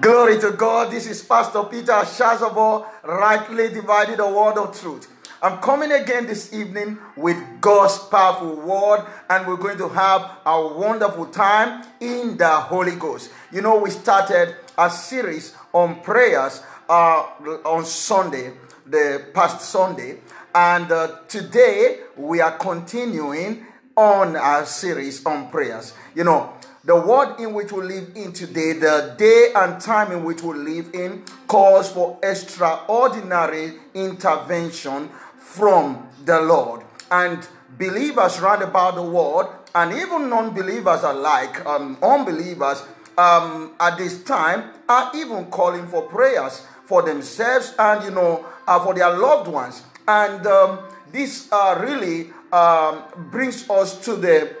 Glory to God. This is Pastor Peter Asiazobor, rightly divided the word of truth. I'm coming again this evening with God's powerful word, and we're going to have a wonderful time in the Holy Ghost. You know, we started a series on prayers uh, on Sunday, the past Sunday, and uh, today we are continuing on our series on prayers. You know, the world in which we live in today, the day and time in which we live in, calls for extraordinary intervention from the Lord. And believers round about the world, and even non believers alike, um, unbelievers um, at this time, are even calling for prayers for themselves and, you know, uh, for their loved ones. And um, this uh, really um, brings us to the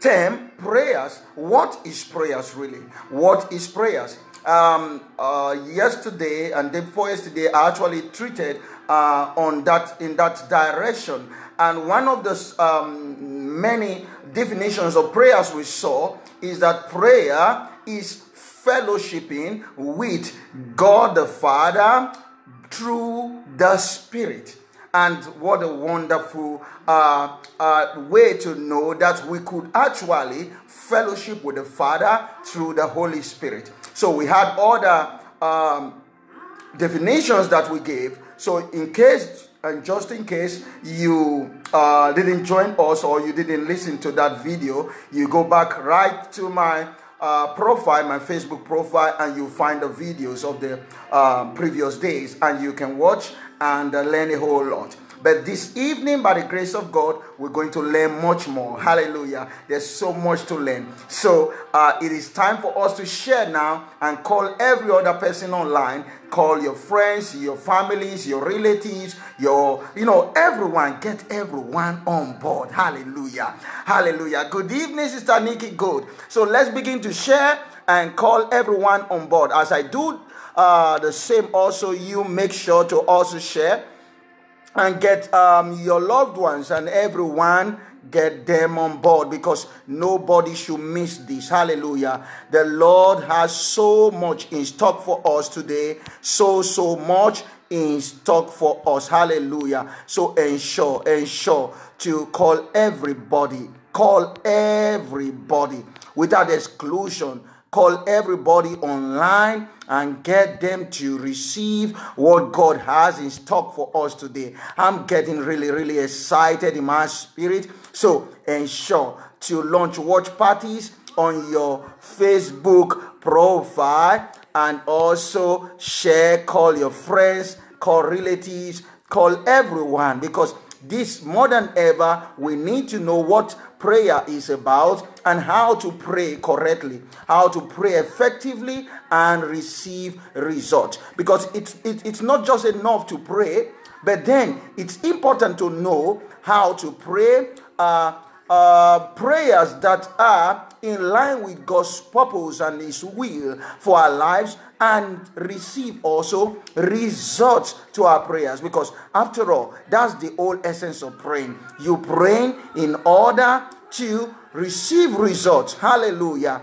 term prayers. What is prayers really? What is prayers? Um, uh, yesterday and day before yesterday, I actually treated uh, on that in that direction. And one of the um, many definitions of prayers we saw is that prayer is fellowshipping with God the Father through the Spirit. And what a wonderful uh, uh, way to know that we could actually fellowship with the Father through the Holy Spirit. So we had other um, definitions that we gave. So, in case and just in case you uh, didn't join us or you didn't listen to that video, you go back right to my uh, profile, my Facebook profile, and you find the videos of the uh, previous days, and you can watch and uh, learn a whole lot. But this evening, by the grace of God, we're going to learn much more. Hallelujah. There's so much to learn. So uh, it is time for us to share now and call every other person online. Call your friends, your families, your relatives, your, you know, everyone. Get everyone on board. Hallelujah. Hallelujah. Good evening, Sister Nikki Good. So let's begin to share and call everyone on board. As I do uh, the same, also, you make sure to also share and get um, your loved ones and everyone get them on board because nobody should miss this. Hallelujah. The lord has so much in stock for us today. So so much in stock for us. Hallelujah. So ensure ensure to call everybody call everybody without exclusion call everybody online and get them to receive what God has in stock for us today. I'm getting really, really excited in my spirit. So ensure to launch watch parties on your Facebook profile and also share, call your friends, call relatives, call everyone because this more than ever we need to know what prayer is about and how to pray correctly, how to pray effectively and receive results. Because it's, it, it's not just enough to pray, but then it's important to know how to pray. Uh, uh, prayers that are in line with God's purpose and His will for our lives and receive also results to our prayers. Because after all that's the whole essence of praying. You pray in order to receive results. Hallelujah.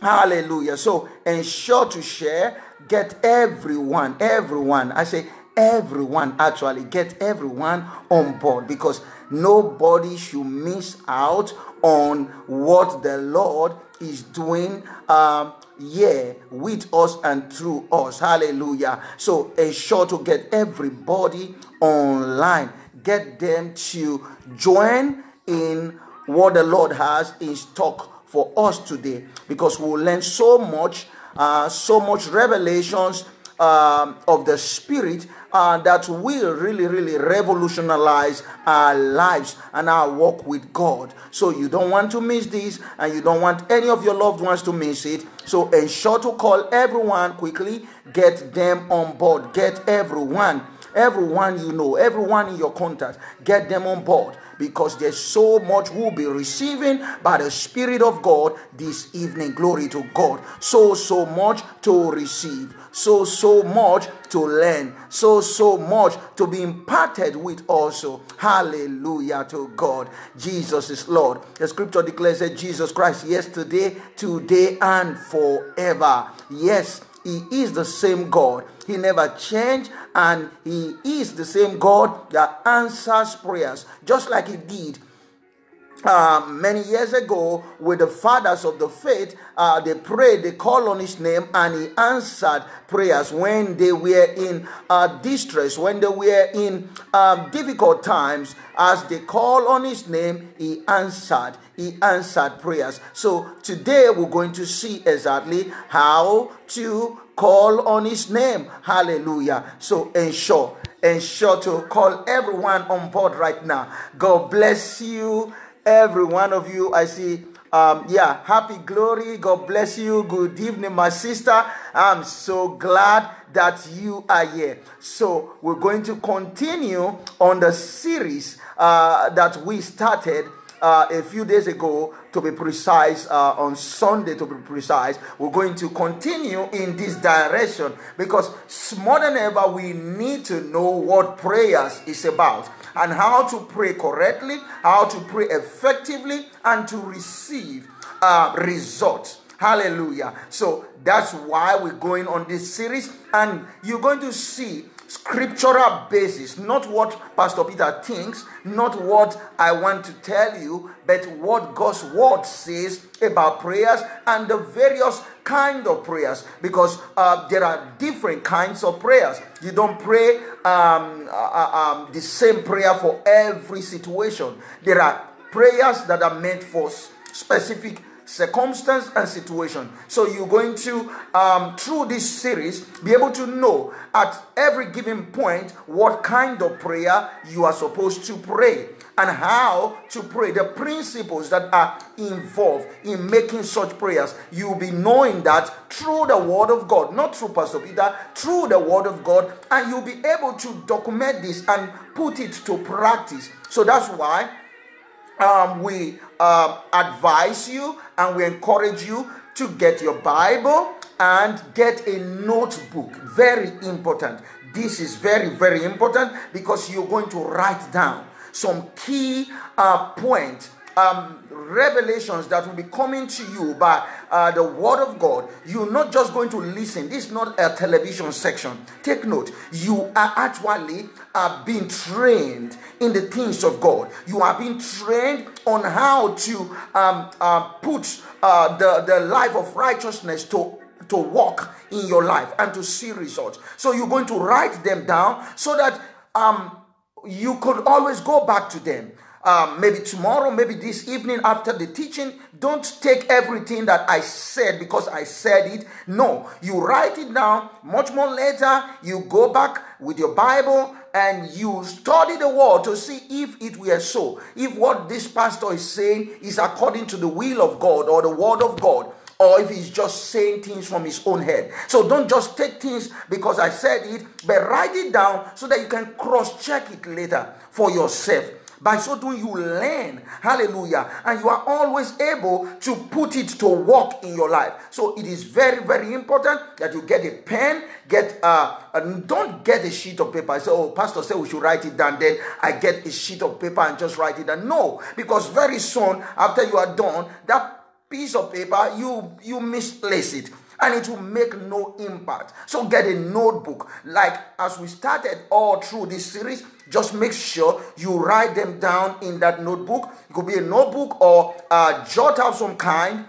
Hallelujah. So ensure to share get everyone everyone i say everyone actually get everyone on board. Because nobody should miss out on what the lord is doing um, yeah with us and through us. Hallelujah. So ensure to get everybody online. Get them to join in what the lord has in stock for us today because we'll learn so much uh, so much revelations um, of the spirit uh, that will really, really revolutionize our lives and our walk with God. So you don't want to miss this, and you don't want any of your loved ones to miss it. So ensure to call everyone quickly, get them on board, get everyone, everyone you know, everyone in your contact, get them on board because there's so much we'll be receiving by the Spirit of God this evening. Glory to God. So, so much to receive. So, so much to learn. So, so much to be imparted with also. Hallelujah to God. Jesus is Lord. The scripture declares that Jesus Christ yesterday, today, and forever. Yes he is the same God. He never changed and He is the same God that answers prayers, just like He did uh, many years ago with the fathers of the faith. Uh, they prayed they called on his name and he answered prayers when they were in uh, distress when they were in um, difficult times. As they called on his name he answered he answered prayers. So today we're going to see exactly how to call on his name hallelujah so ensure ensure to call everyone on board right now god bless you every one of you. I see, um, yeah, happy glory. God bless you. Good evening, my sister. I'm so glad that you are here. So, we're going to continue on the series uh, that we started. Uh, a few days ago, to be precise, uh, on Sunday, to be precise, we're going to continue in this direction because more than ever, we need to know what prayers is about and how to pray correctly, how to pray effectively, and to receive uh, results. Hallelujah. So that's why we're going on this series, and you're going to see scriptural basis, not what Pastor Peter thinks, not what I want to tell you, but what God's word says about prayers and the various kind of prayers because uh, there are different kinds of prayers. You don't pray um, uh, uh, um, the same prayer for every situation. There are prayers that are meant for specific circumstance and situation. So you're going to, um, through this series, be able to know at every given point what kind of prayer you are supposed to pray and how to pray, the principles that are involved in making such prayers. You'll be knowing that through the Word of God, not through Pastor Peter, through the Word of God, and you'll be able to document this and put it to practice. So that's why um, we uh, advise you and we encourage you to get your Bible and get a notebook. Very important. This is very, very important because you're going to write down some key uh, points um, revelations that will be coming to you by uh, the word of God, you're not just going to listen. This is not a television section. Take note. You are actually uh, being trained in the things of God. You are being trained on how to um, uh, put uh, the, the life of righteousness to to walk in your life and to see results. So you're going to write them down so that um, you could always go back to them um, maybe tomorrow, maybe this evening after the teaching. Don't take everything that I said because I said it. No, you write it down. Much more later, you go back with your Bible and you study the word to see if it were so. If what this pastor is saying is according to the will of God or the word of God or if he's just saying things from his own head. So don't just take things because I said it, but write it down so that you can cross check it later for yourself. By so doing, you learn. Hallelujah. And you are always able to put it to work in your life. So it is very, very important that you get a pen, get uh, and don't get a sheet of paper. I say, oh, pastor said we should write it down. Then I get a sheet of paper and just write it down. No, because very soon after you are done, that piece of paper, you you misplace it and it will make no impact. So get a notebook. Like as we started all through this series, just make sure you write them down in that notebook. It could be a notebook or a jot of some kind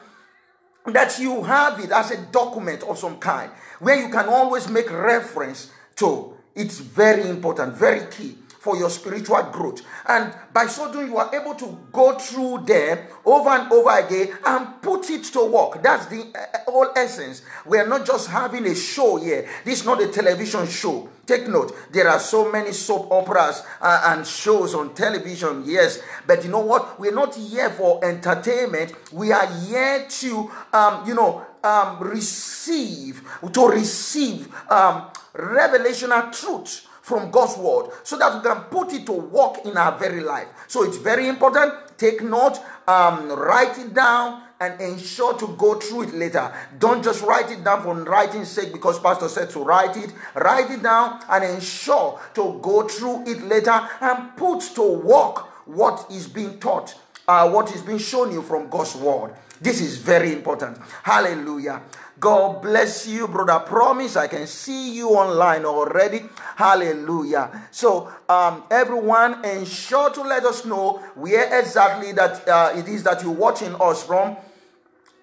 that you have it as a document of some kind where you can always make reference to. It's very important, very key for your spiritual growth. And by so doing, you are able to go through them over and over again and put it to work. That's the uh, whole essence. We are not just having a show here. This is not a television show. Take note, there are so many soap operas uh, and shows on television, yes. But you know what? We're not here for entertainment. We are here to, um, you know, um, receive, to receive um, revelational truth from God's word so that we can put it to work in our very life. So it's very important. Take note, um, write it down, and ensure to go through it later. Don't just write it down for writing's sake because pastor said to write it. Write it down and ensure to go through it later and put to work what is being taught, uh, what is being shown you from God's word. This is very important. Hallelujah. God bless you, brother. Promise I can see you online already. Hallelujah. So, um, everyone, ensure to let us know where exactly that uh, it is that you're watching us from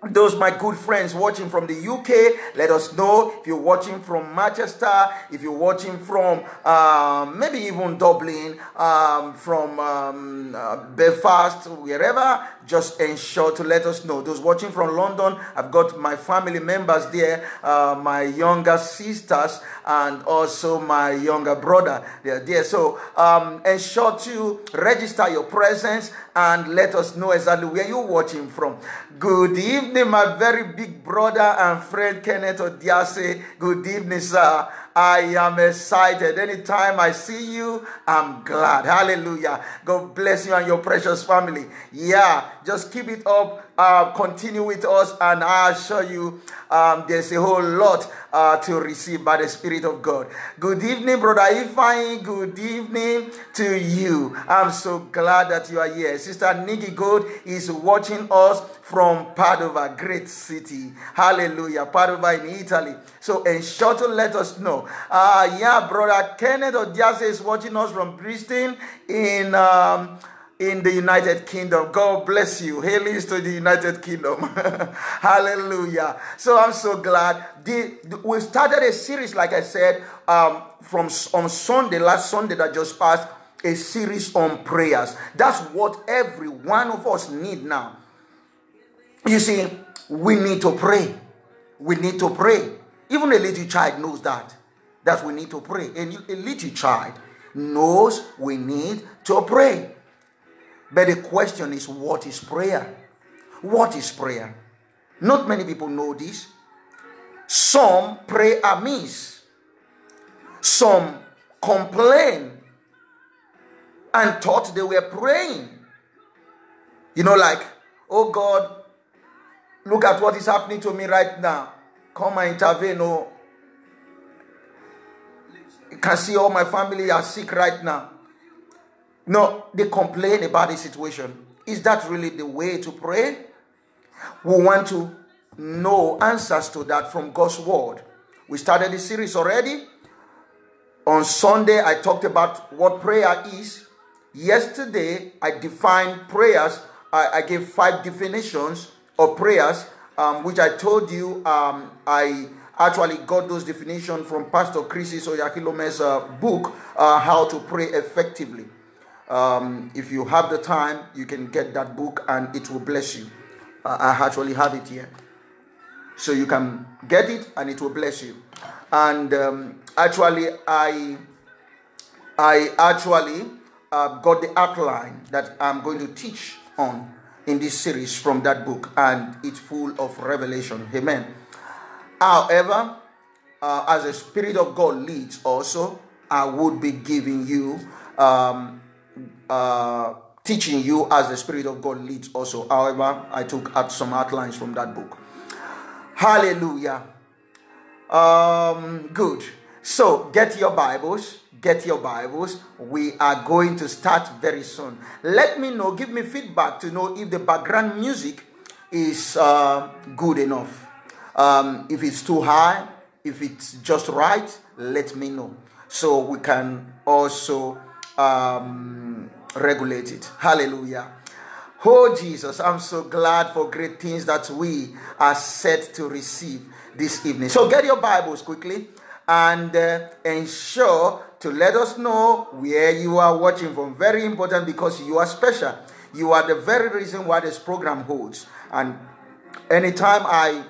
those my good friends watching from the UK, let us know if you're watching from Manchester, if you're watching from um, maybe even Dublin, um, from um, uh, Belfast, wherever. Just ensure to let us know. Those watching from London, I've got my family members there, uh, my younger sisters, and also my younger brother. They're there. So um, ensure to register your presence and let us know exactly where you're watching from. Good evening, my very big brother and friend Kenneth Odiase. Good evening, sir. I am excited. Anytime I see you, I'm glad. Hallelujah. God bless you and your precious family. Yeah, just keep it up. Uh, continue with us, and I assure you, um, there's a whole lot uh, to receive by the Spirit of God. Good evening, brother Ifeanyi. Good evening to you. I'm so glad that you are here. Sister Nikki Gold is watching us from Padova, great city. Hallelujah. Padova in Italy. So ensure to let us know. Uh, yeah, brother Kenneth Odiase is watching us from Bristol in. Um, in the United Kingdom. God bless you. Hailings to the United Kingdom. Hallelujah. So I'm so glad. The, the, we started a series, like I said, um, from on Sunday, last Sunday that just passed, a series on prayers. That's what every one of us need now. You see, we need to pray. We need to pray. Even a little child knows that. That we need to pray. And a little child knows we need to pray. But the question is, what is prayer? What is prayer? Not many people know this. Some pray amiss. Some complain and thought they were praying. You know, like, oh God, look at what is happening to me right now. Come and intervene. Oh, can see all my family are sick right now. No, they complain about the situation. Is that really the way to pray? We want to know answers to that from God's word. We started the series already. On Sunday, I talked about what prayer is. Yesterday, I defined prayers. I, I gave five definitions of prayers, um, which I told you um, I actually got those definitions from Pastor Chris Oyakhilome's uh, book, uh, How to Pray Effectively. Um, if you have the time, you can get that book and it will bless you. Uh, I actually have it here. So you can get it and it will bless you. And um, actually, I, I actually uh, got the outline that I'm going to teach on in this series from that book, and it's full of revelation. Amen. However, uh, as the Spirit of God leads, also, I would be giving you um, uh, teaching you as the Spirit of God leads also. However, I took out some outlines from that book. Hallelujah. Um, good. So get your Bibles. Get your Bibles. We are going to start very soon. Let me know, give me feedback to know if the background music is uh, good enough. Um, if it's too high, if it's just right, let me know. So we can also um, regulate it. Hallelujah. Oh, Jesus, I'm so glad for great things that we are set to receive this evening. So get your Bibles quickly and uh, ensure to let us know where you are watching from. Very important because you are special. You are the very reason why this program holds. And anytime I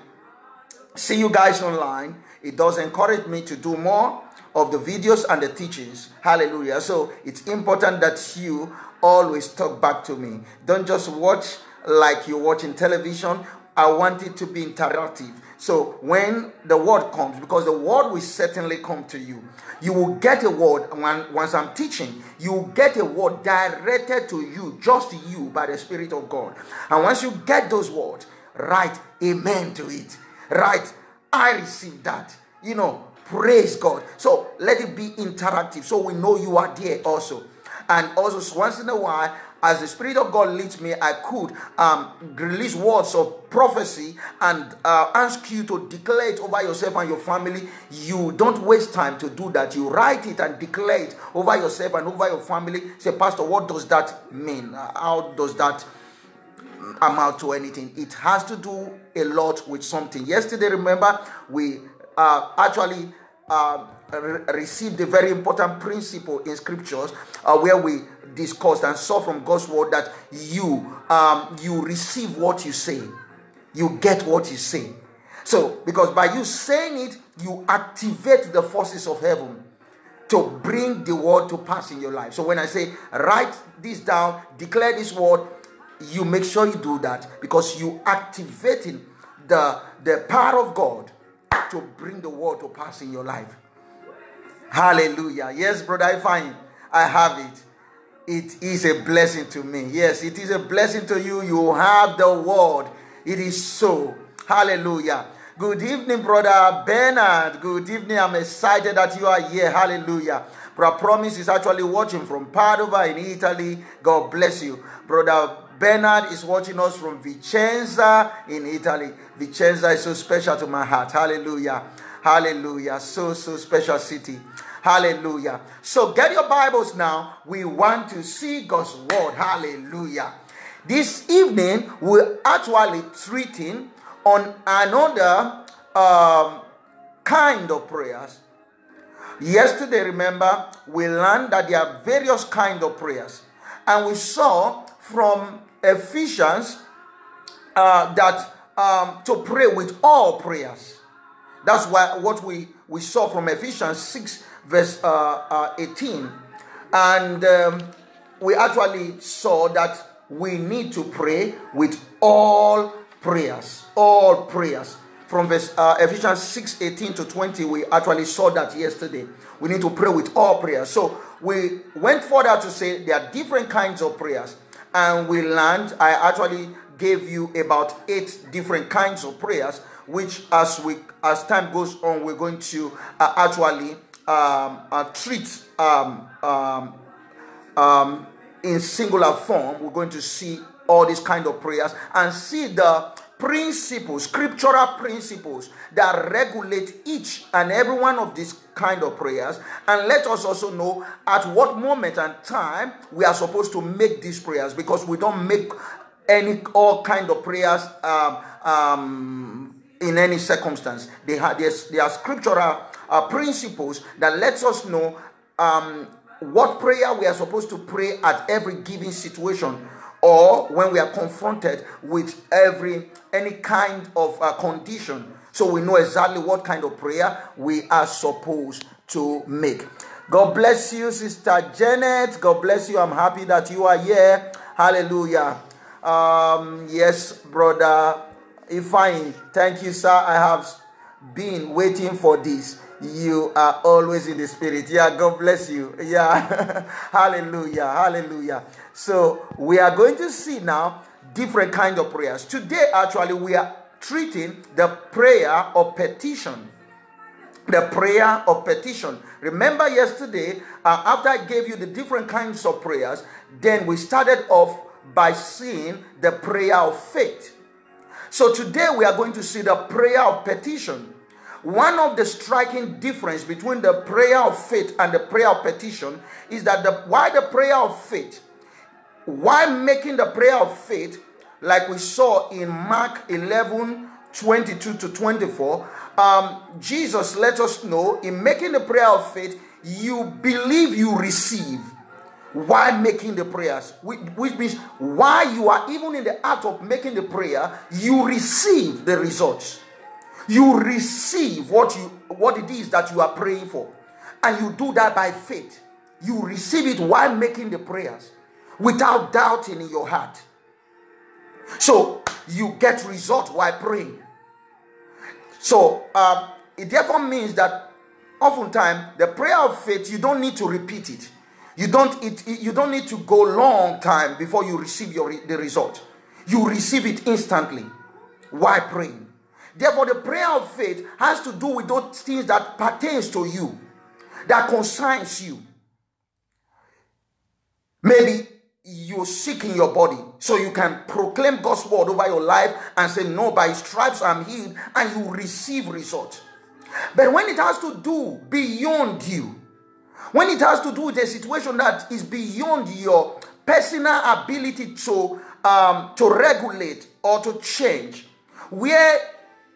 see you guys online, it does encourage me to do more of the videos and the teachings. Hallelujah. So it's important that you always talk back to me. Don't just watch like you're watching television. I want it to be interactive. So when the word comes, because the word will certainly come to you, you will get a word when, once I'm teaching, you will get a word directed to you, just you, by the Spirit of God. And once you get those words, write amen to it. Right? I receive that. You know, praise God. So let it be interactive so we know you are there also. And also, once in a while, as the Spirit of God leads me, I could um, release words of prophecy and uh, ask you to declare it over yourself and your family. You don't waste time to do that. You write it and declare it over yourself and over your family. Say, Pastor, what does that mean? How does that amount to anything? It has to do a lot with something. Yesterday, remember, we uh, actually. Uh, received a very important principle in scriptures uh, where we discussed and saw from God's word that you um, you receive what you say, you get what you say. So, because by you saying it, you activate the forces of heaven to bring the word to pass in your life. So, when I say write this down, declare this word, you make sure you do that because you activating the the power of God to bring the word to pass in your life. Hallelujah. Yes, brother, I find I have it. It is a blessing to me. Yes, it is a blessing to you. You have the word. It is so. Hallelujah. Good evening, brother Bernard. Good evening. I'm excited that you are here. Hallelujah. Brother Promise is actually watching from Padova in Italy. God bless you. Brother Bernard is watching us from Vicenza in Italy. Vicenza is so special to my heart. Hallelujah. Hallelujah. So, so special city. Hallelujah. So get your Bibles now. We want to see God's word. Hallelujah. This evening, we're actually treating on another um, kind of prayers. Yesterday, remember, we learned that there are various kind of prayers. And we saw from Ephesians uh, that um, to pray with all prayers. That's why what we, we saw from Ephesians 6, verse uh, uh, 18. And um, we actually saw that we need to pray with all prayers. All prayers. From verse uh, Ephesians 6 18 to 20, we actually saw that yesterday. We need to pray with all prayers. So we went further to say there are different kinds of prayers. And we learned, I actually gave you about eight different kinds of prayers which as we as time goes on we're going to uh, actually um, uh, treat um, um, um, in singular form. We're going to see all these kind of prayers and see the principles scriptural principles that regulate each and every one of these kind of prayers and let us also know at what moment and time we are supposed to make these prayers because we don't make any all kind of prayers um, um, in any circumstance. They have there are scriptural uh, principles that lets us know um, what prayer we are supposed to pray at every given situation or when we are confronted with every any kind of uh, condition so we know exactly what kind of prayer we are supposed to make god bless you sister janet god bless you i'm happy that you are here hallelujah um, yes brother Ifine, thank you, sir. I have been waiting for this. You are always in the spirit. Yeah, God bless you. Yeah, hallelujah, hallelujah. So we are going to see now different kind of prayers. Today, actually, we are treating the prayer of petition. The prayer of petition. Remember yesterday, uh, after I gave you the different kinds of prayers, then we started off by seeing the prayer of faith. So today we are going to see the prayer of petition. One of the striking difference between the prayer of faith and the prayer of petition is that the why the prayer of faith, why making the prayer of faith, like we saw in Mark 11, 22 to 24, um, Jesus let us know in making the prayer of faith, you believe you receive while making the prayers, which means while you are even in the act of making the prayer, you receive the results. You receive what you what it is that you are praying for, and you do that by faith. You receive it while making the prayers, without doubting in your heart. So you get result while praying. So uh, it therefore means that oftentimes the prayer of faith you don't need to repeat it. You don't it, you don't need to go long time before you receive your the result. You receive it instantly while praying. Therefore, the prayer of faith has to do with those things that pertains to you, that concerns you. Maybe you're sick in your body, so you can proclaim God's word over your life and say, No, by stripes I'm healed, and you receive result. But when it has to do beyond you, when it has to do with a situation that is beyond your personal ability to um, to regulate or to change, where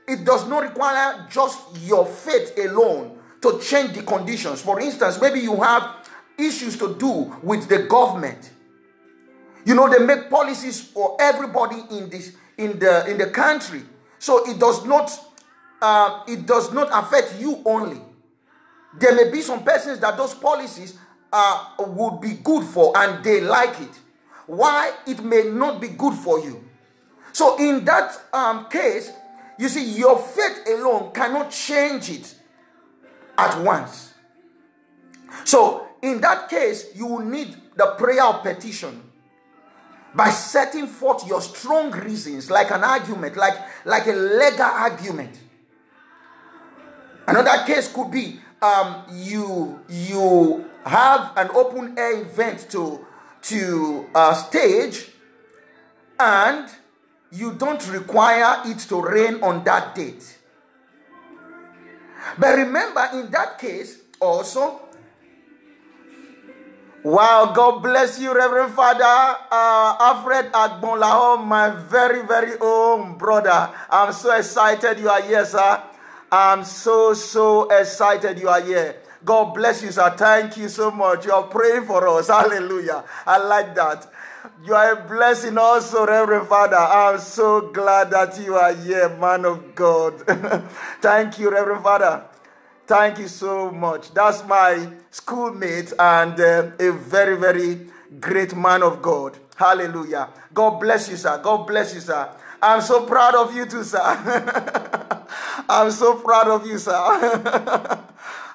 it does not require just your faith alone to change the conditions. For instance, maybe you have issues to do with the government. You know, they make policies for everybody in this in the in the country. So it does not uh, it does not affect you only. There may be some persons that those policies uh, would be good for and they like it. Why it may not be good for you. So in that um, case, you see, your faith alone cannot change it at once. So, in that case, you will need the prayer of petition by setting forth your strong reasons, like an argument, like, like a legal argument. Another case could be um, you you have an open air event to to uh, stage, and you don't require it to rain on that date. But remember, in that case, also, wow, God bless you, Reverend Father uh, Alfred Agbonlaho, my very, very own brother. I'm so excited you are here, sir. I'm so, so excited you are here. God bless you, sir. Thank you so much. You are praying for us. Hallelujah. I like that. You are a blessing also, Reverend Father. I'm so glad that you are here, man of God. Thank you, Reverend Father. Thank you so much. That's my schoolmate and uh, a very, very great man of God. Hallelujah. God bless you, sir. God bless you, sir. I'm so proud of you too, sir. I'm so proud of you, sir.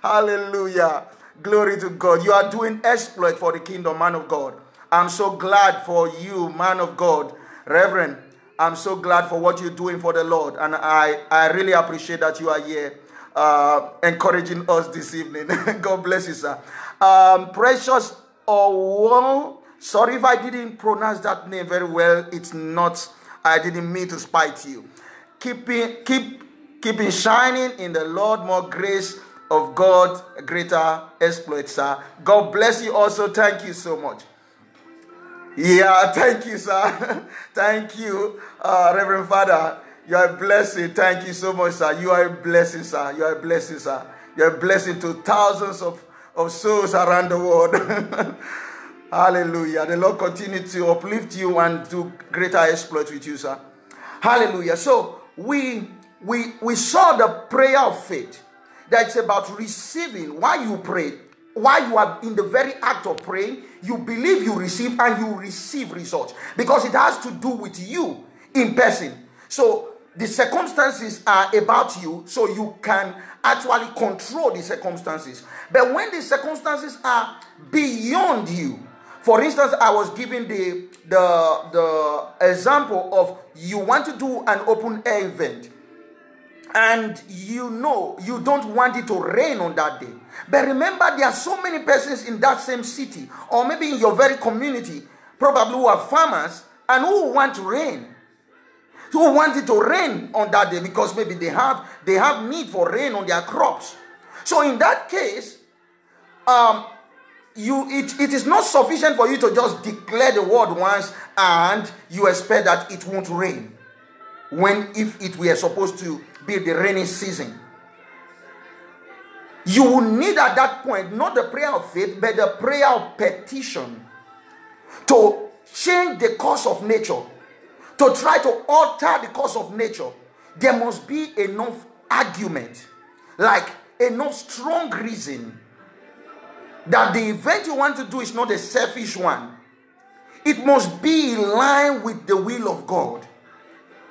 Hallelujah. Glory to God. You are doing exploit for the kingdom, man of God. I'm so glad for you, man of God. Reverend, I'm so glad for what you're doing for the Lord. And I, I really appreciate that you are here uh, encouraging us this evening. God bless you, sir. Um, precious Owo, sorry if I didn't pronounce that name very well. It's not, I didn't mean to spite you. Keeping, keep, keeping shining in the Lord, more grace of God, greater exploits, sir. God bless you also. Thank you so much. Yeah, thank you, sir. thank you, uh, Reverend Father. You are a blessing. Thank you so much, sir. You are a blessing, sir. You are a blessing, sir. You are a blessing to thousands of, of souls around the world. Hallelujah. The Lord continue to uplift you and do greater exploits with you, sir. Hallelujah. So we we we saw the prayer of faith that's about receiving while you pray while you are in the very act of praying, you believe you receive and you receive results because it has to do with you in person. So the circumstances are about you, so you can actually control the circumstances. But when the circumstances are beyond you, for instance, I was giving the the the example of you want to do an open air event and you know you don't want it to rain on that day. But remember, there are so many persons in that same city, or maybe in your very community, probably who are farmers and who want rain. Who want it to rain on that day because maybe they have they have need for rain on their crops. So in that case, um, you it, it is not sufficient for you to just declare the word once and you expect that it won't rain when if it were supposed to be the rainy season. You will need at that point not the prayer of faith, but the prayer of petition to change the course of nature, to try to alter the course of nature. There must be enough argument, like enough strong reason that the event you want to do is not a selfish one. It must be in line with the will of God.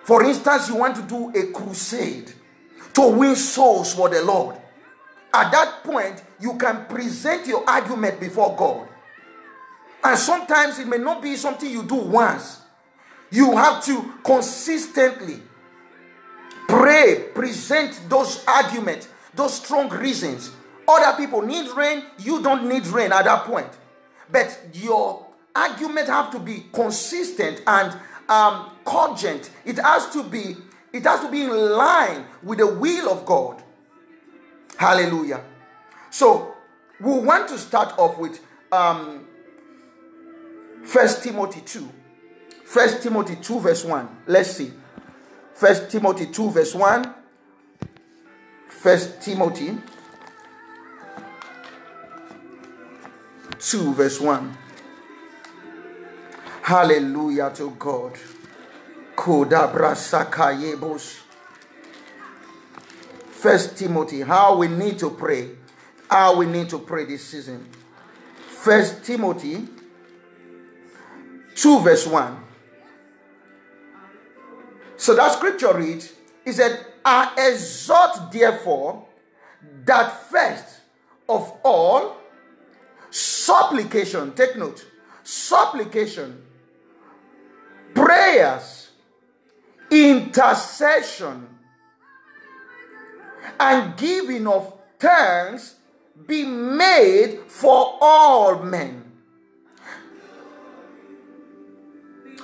For instance, you want to do a crusade to win souls for the Lord. At that point, you can present your argument before God. And sometimes it may not be something you do once. You have to consistently pray, present those arguments, those strong reasons. Other people need rain, you don't need rain at that point. But your argument have to be consistent and um, cogent. It has to be it has to be in line with the will of God. Hallelujah. So we want to start off with um, 1 Timothy 2. 1 Timothy 2, verse 1. Let's see. 1 Timothy 2, verse 1. 1 Timothy 2, verse 1. Hallelujah to God. First Timothy, how we need to pray. How we need to pray this season. First Timothy 2, verse 1. So that scripture reads, He said, I exhort therefore that first of all, supplication, take note, supplication, prayers, intercession, and giving of thanks be made for all men.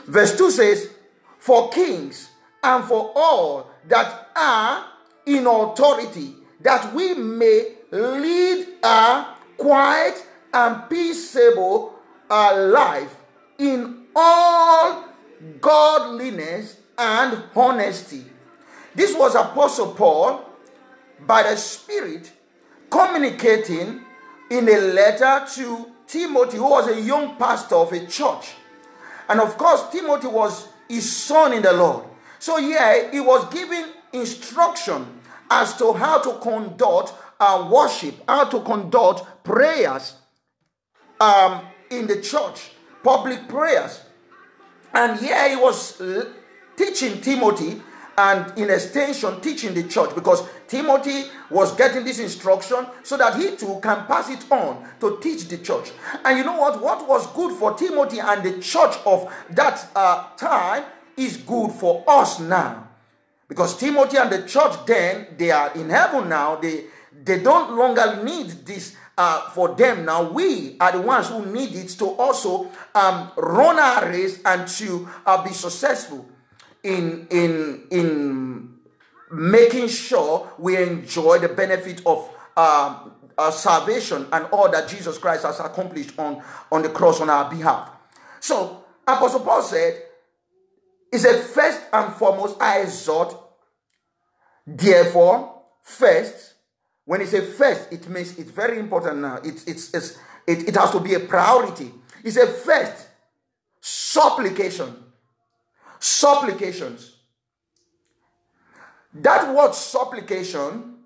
Verse 2 says, For kings and for all that are in authority, that we may lead a quiet and peaceable uh, life in all godliness and honesty. This was Apostle Paul by the Spirit communicating in a letter to Timothy, who was a young pastor of a church. And of course, Timothy was his son in the Lord. So, yeah, he was giving instruction as to how to conduct uh, worship, how to conduct prayers um, in the church, public prayers. And here he was teaching Timothy and in extension teaching the church because Timothy was getting this instruction so that he too can pass it on to teach the church. And you know what? What was good for Timothy and the church of that uh, time is good for us now. Because Timothy and the church then, they are in heaven now. They, they don't longer need this uh, for them now. We are the ones who need it to also um, run our race and to uh, be successful in in in making sure we enjoy the benefit of uh, salvation and all that Jesus Christ has accomplished on, on the cross on our behalf. So, Apostle Paul said, He said, First and foremost, I exhort, therefore, first, when he said first, it means it's very important now. It's, it's, it's, it, it has to be a priority. He said, First, supplication supplications. That word supplication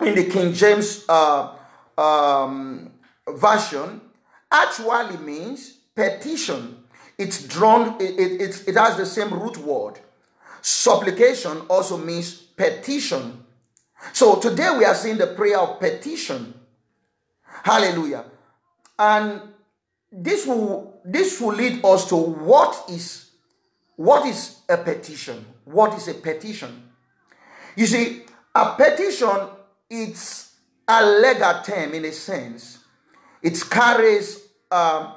in the King James uh, um, version actually means petition. It's drawn, it, it, it has the same root word. Supplication also means petition. So today we are seeing the prayer of petition. Hallelujah. And this will this will lead us to what is what is a petition? What is a petition? You see, a petition it's a legal term in a sense. It carries um,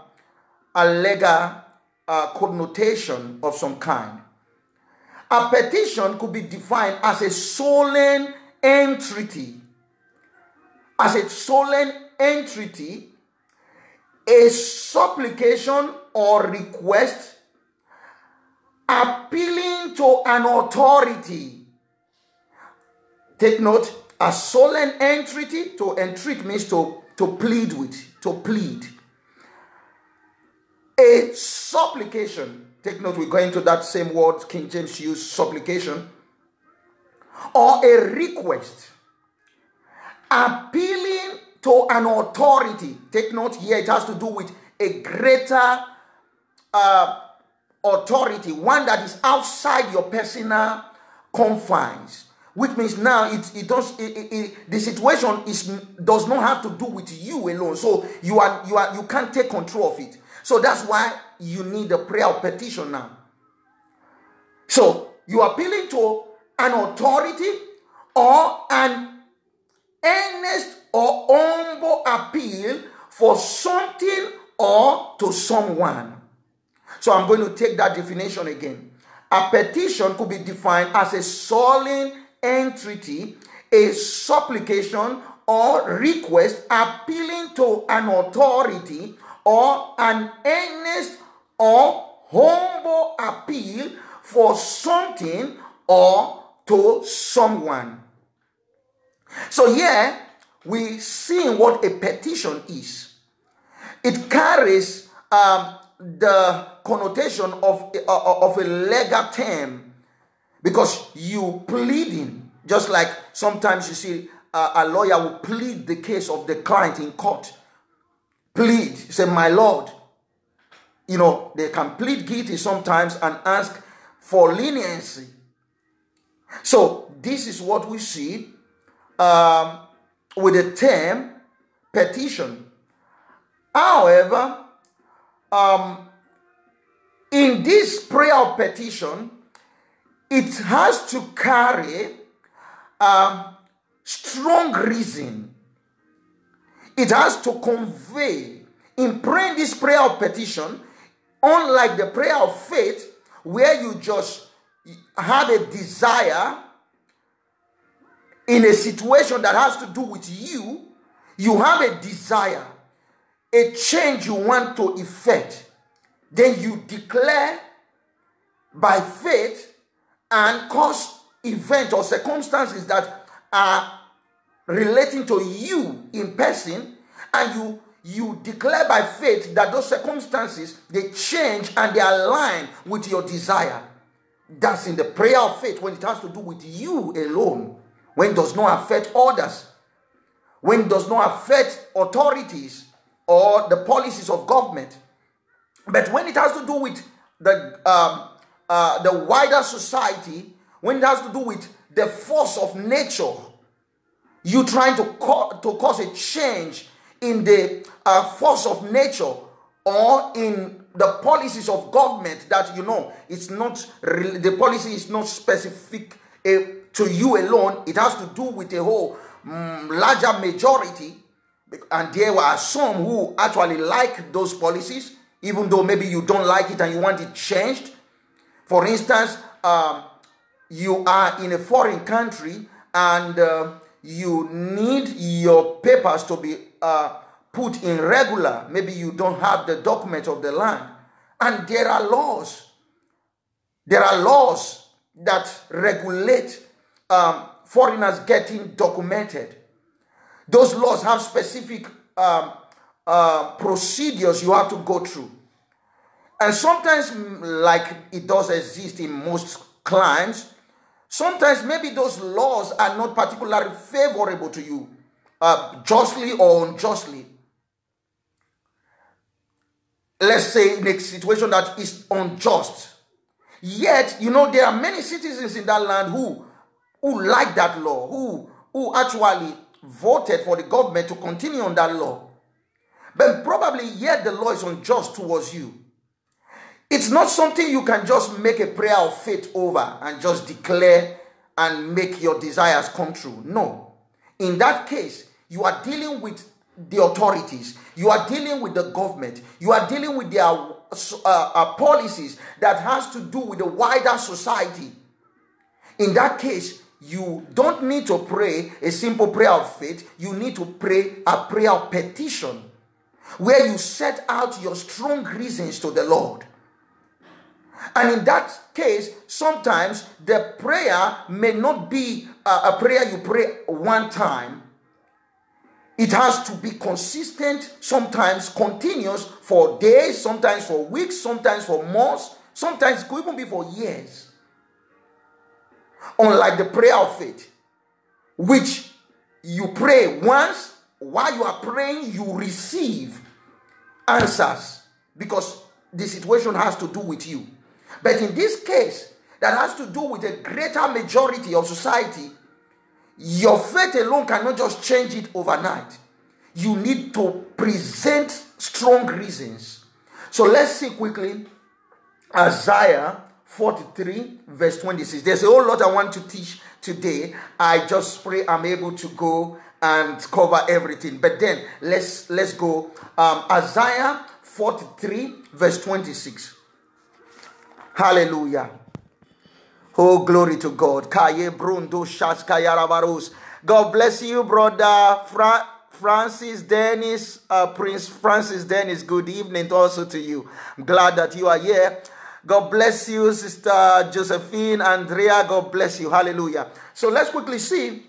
a legal uh, connotation of some kind. A petition could be defined as a solemn entreaty. As a solemn entreaty, a supplication or request appealing to an authority. Take note, a solemn entreaty, to entreat means to, to plead with, to plead. A supplication, take note, we're going to that same word King James used, supplication, or a request, appealing to an authority. Take note here, it has to do with a greater uh, authority, one that is outside your personal confines, which means now it, it does it, it, it- the situation is does not have to do with you alone. So you are you are you can't take control of it so that's why you need a prayer of petition now so you are appealing to an authority or an earnest or humble appeal for something or to someone so I'm going to take that definition again. A petition could be defined as a solemn entreaty, a supplication or request appealing to an authority or an earnest or humble appeal for something or to someone. So here we see what a petition is it carries um, the connotation of, uh, of a legal term because you pleading just like sometimes you see uh, a lawyer will plead the case of the client in court plead say my lord. You know they can plead guilty sometimes and ask for leniency. So this is what we see um, with the term petition. However, um, in this prayer of petition, it has to carry um, strong reason. It has to convey. In praying this prayer of petition, unlike the prayer of faith, where you just have a desire in a situation that has to do with you, you have a desire a change you want to effect, then you declare by faith and cause events or circumstances that are relating to you in person, and you you declare by faith that those circumstances they change and they align with your desire. That's in the prayer of faith when it has to do with you alone, when it does not affect others, when it does not affect authorities or the policies of government. But when it has to do with the um, uh, the wider society, when it has to do with the force of nature, you trying to co- to cause a change in the uh, force of nature or in the policies of government that you know it's not the policy is not specific uh, to you alone. It has to do with a whole mm, larger majority and there were some who actually like those policies, even though maybe you don't like it and you want it changed. For instance, um, you are in a foreign country and uh, you need your papers to be uh, put in regular. Maybe you don't have the document of the land. And there are laws. There are laws that regulate um, foreigners getting documented. Those laws have specific um, uh, procedures you have to go through. And sometimes, mm, like it does exist in most climes, sometimes maybe those laws are not particularly favorable to you, uh, justly or unjustly. Let's say in a situation that is unjust. Yet, you know, there are many citizens in that land who who like that law, who who actually voted for the government to continue on that law. But probably yet the law is unjust towards you. It's not something you can just make a prayer of faith over and just declare and make your desires come true. No. In that case, you are dealing with the authorities, you are dealing with the government, you are dealing with their uh, uh, policies that has to do with the wider society. In that case, you don't need to pray a simple prayer of faith, you need to pray a prayer of petition where you set out your strong reasons to the Lord. And in that case, sometimes the prayer may not be a, prayer you pray one time. It has to be consistent, sometimes continuous for days, sometimes for weeks, sometimes for months, sometimes it could even be for years. Unlike the prayer of faith, which you pray once, while you are praying, you receive answers because the situation has to do with you. But in this case, that has to do with a greater majority of society, your faith alone cannot just change it overnight. You need to present strong reasons. So let's see quickly Isaiah 43, verse 26. There's a whole lot I want to teach today. I just pray I'm able to go and cover everything. But then let's let's go. Um, Isaiah 43, verse 26. Hallelujah. Oh, glory to God. God bless you, brother Fra- Francis Dennis, uh, Prince Francis Dennis. Good evening also to you. I'm glad that you are here. God bless you, Sister Josephine, Andrea. God bless you. Hallelujah. So let's quickly see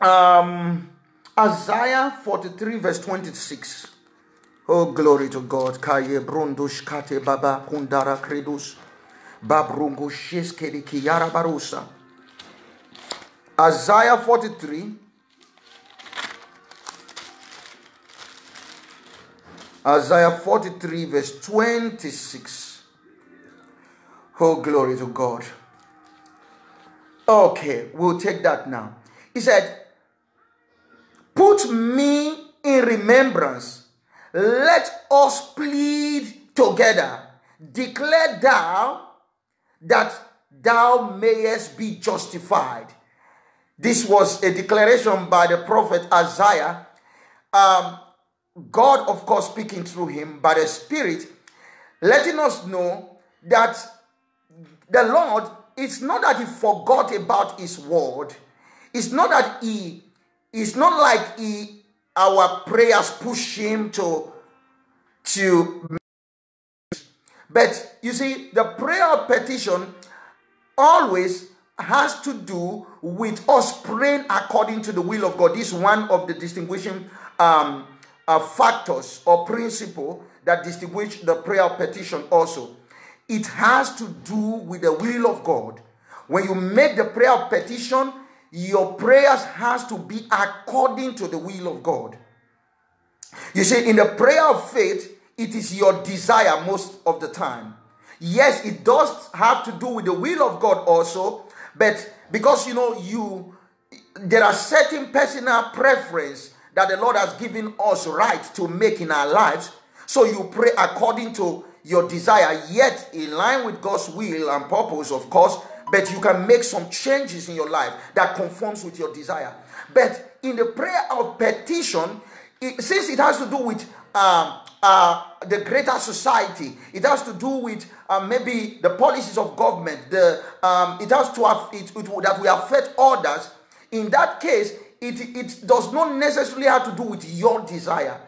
um, Isaiah 43, verse 26. Oh, glory to God. Kaye brundush kate baba kundara kredus. Babrungu sheskedi kiyara barusa. Isaiah 43. Isaiah 43, verse 26. Oh, glory to God. Okay, we'll take that now. He said, Put me in remembrance. Let us plead together. Declare thou that thou mayest be justified. This was a declaration by the prophet Isaiah. Um, God, of course, speaking through him by the Spirit, letting us know that the Lord, it's not that he forgot about his word. It's not that he, it's not like he, our prayers push him to, to, but you see, the prayer of petition always has to do with us praying according to the will of God. This is one of the distinguishing um, uh, factors or principle that distinguish the prayer of petition also. It has to do with the will of God. When you make the prayer of petition, your prayers has to be according to the will of God. You see, in the prayer of faith, it is your desire most of the time. Yes, it does have to do with the will of God also, but because you know you there are certain personal preference that the Lord has given us right to make in our lives. So you pray according to your desire, yet in line with God's will and purpose, of course, but you can make some changes in your life that conforms with your desire. But in the prayer of petition, it, since it has to do with um, uh, the greater society, it has to do with uh, maybe the policies of government, the, um, it has to have it, it, that we affect others. In that case, it, it does not necessarily have to do with your desire.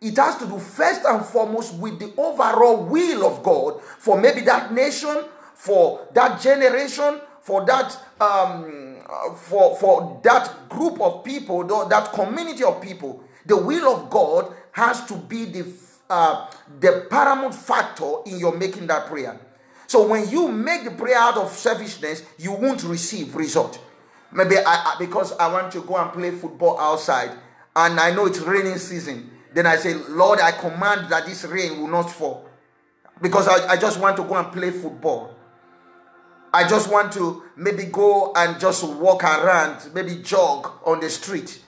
It has to do first and foremost with the overall will of God for maybe that nation, for that generation, for that um, for for that group of people, that community of people. The will of God has to be the uh, the paramount factor in your making that prayer. So when you make the prayer out of selfishness, you won't receive result. Maybe I, I because I want to go and play football outside, and I know it's raining season. Then I say, Lord, I command that this rain will not fall. Because I, I just want to go and play football. I just want to maybe go and just walk around, maybe jog on the street.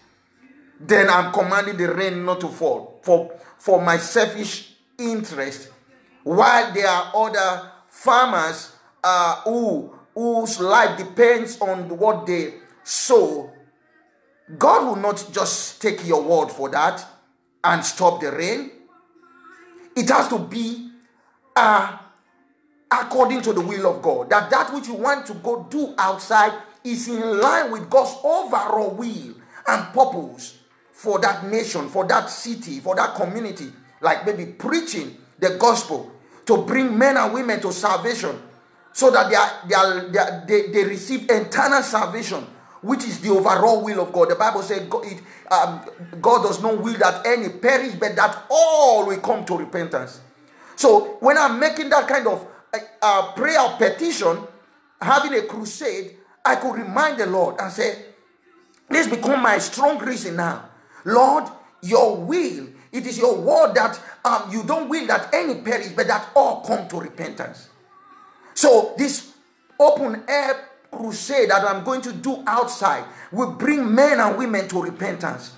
Then I'm commanding the rain not to fall for, for my selfish interest. While there are other farmers uh, who, whose life depends on what they sow, God will not just take your word for that and stop the rain. It has to be uh, according to the will of God. That that which you want to go do outside is in line with God's overall will and purpose for that nation, for that city, for that community. Like maybe preaching the gospel to bring men and women to salvation so that they, are, they, are, they, are, they, they receive eternal salvation which is the overall will of God. The Bible says God, it, um, God does not will that any perish, but that all will come to repentance. So when I'm making that kind of uh, prayer petition, having a crusade, I could remind the Lord and say, This become my strong reason now. Lord, your will, it is your word that um, you don't will that any perish, but that all come to repentance. So this open air crusade that I'm going to do outside will bring men and women to repentance.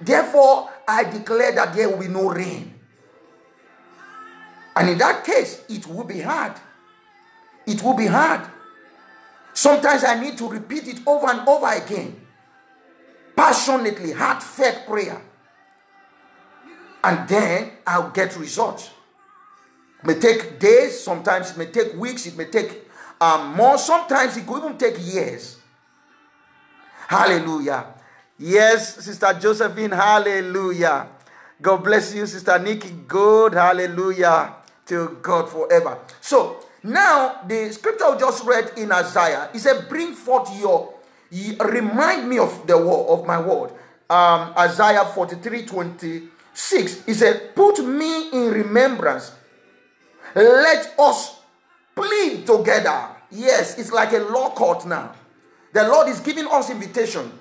Therefore, I declare that there will be no rain. And in that case, it will be hard. It will be hard. Sometimes I need to repeat it over and over again. Passionately, heartfelt prayer. And then I'll get results. It may take days, sometimes it may take weeks, it may take um, more, sometimes it could even take years. Hallelujah. Yes, Sister Josephine, hallelujah. God bless you, Sister Nikki. Good, hallelujah to God forever. So now the scripture I just read in Isaiah, he said, Bring forth your, remind me of the word of my word. Um, Isaiah 43 26. He said, Put me in remembrance. Let us plead together. Yes, it's like a law court now. The Lord is giving us invitation.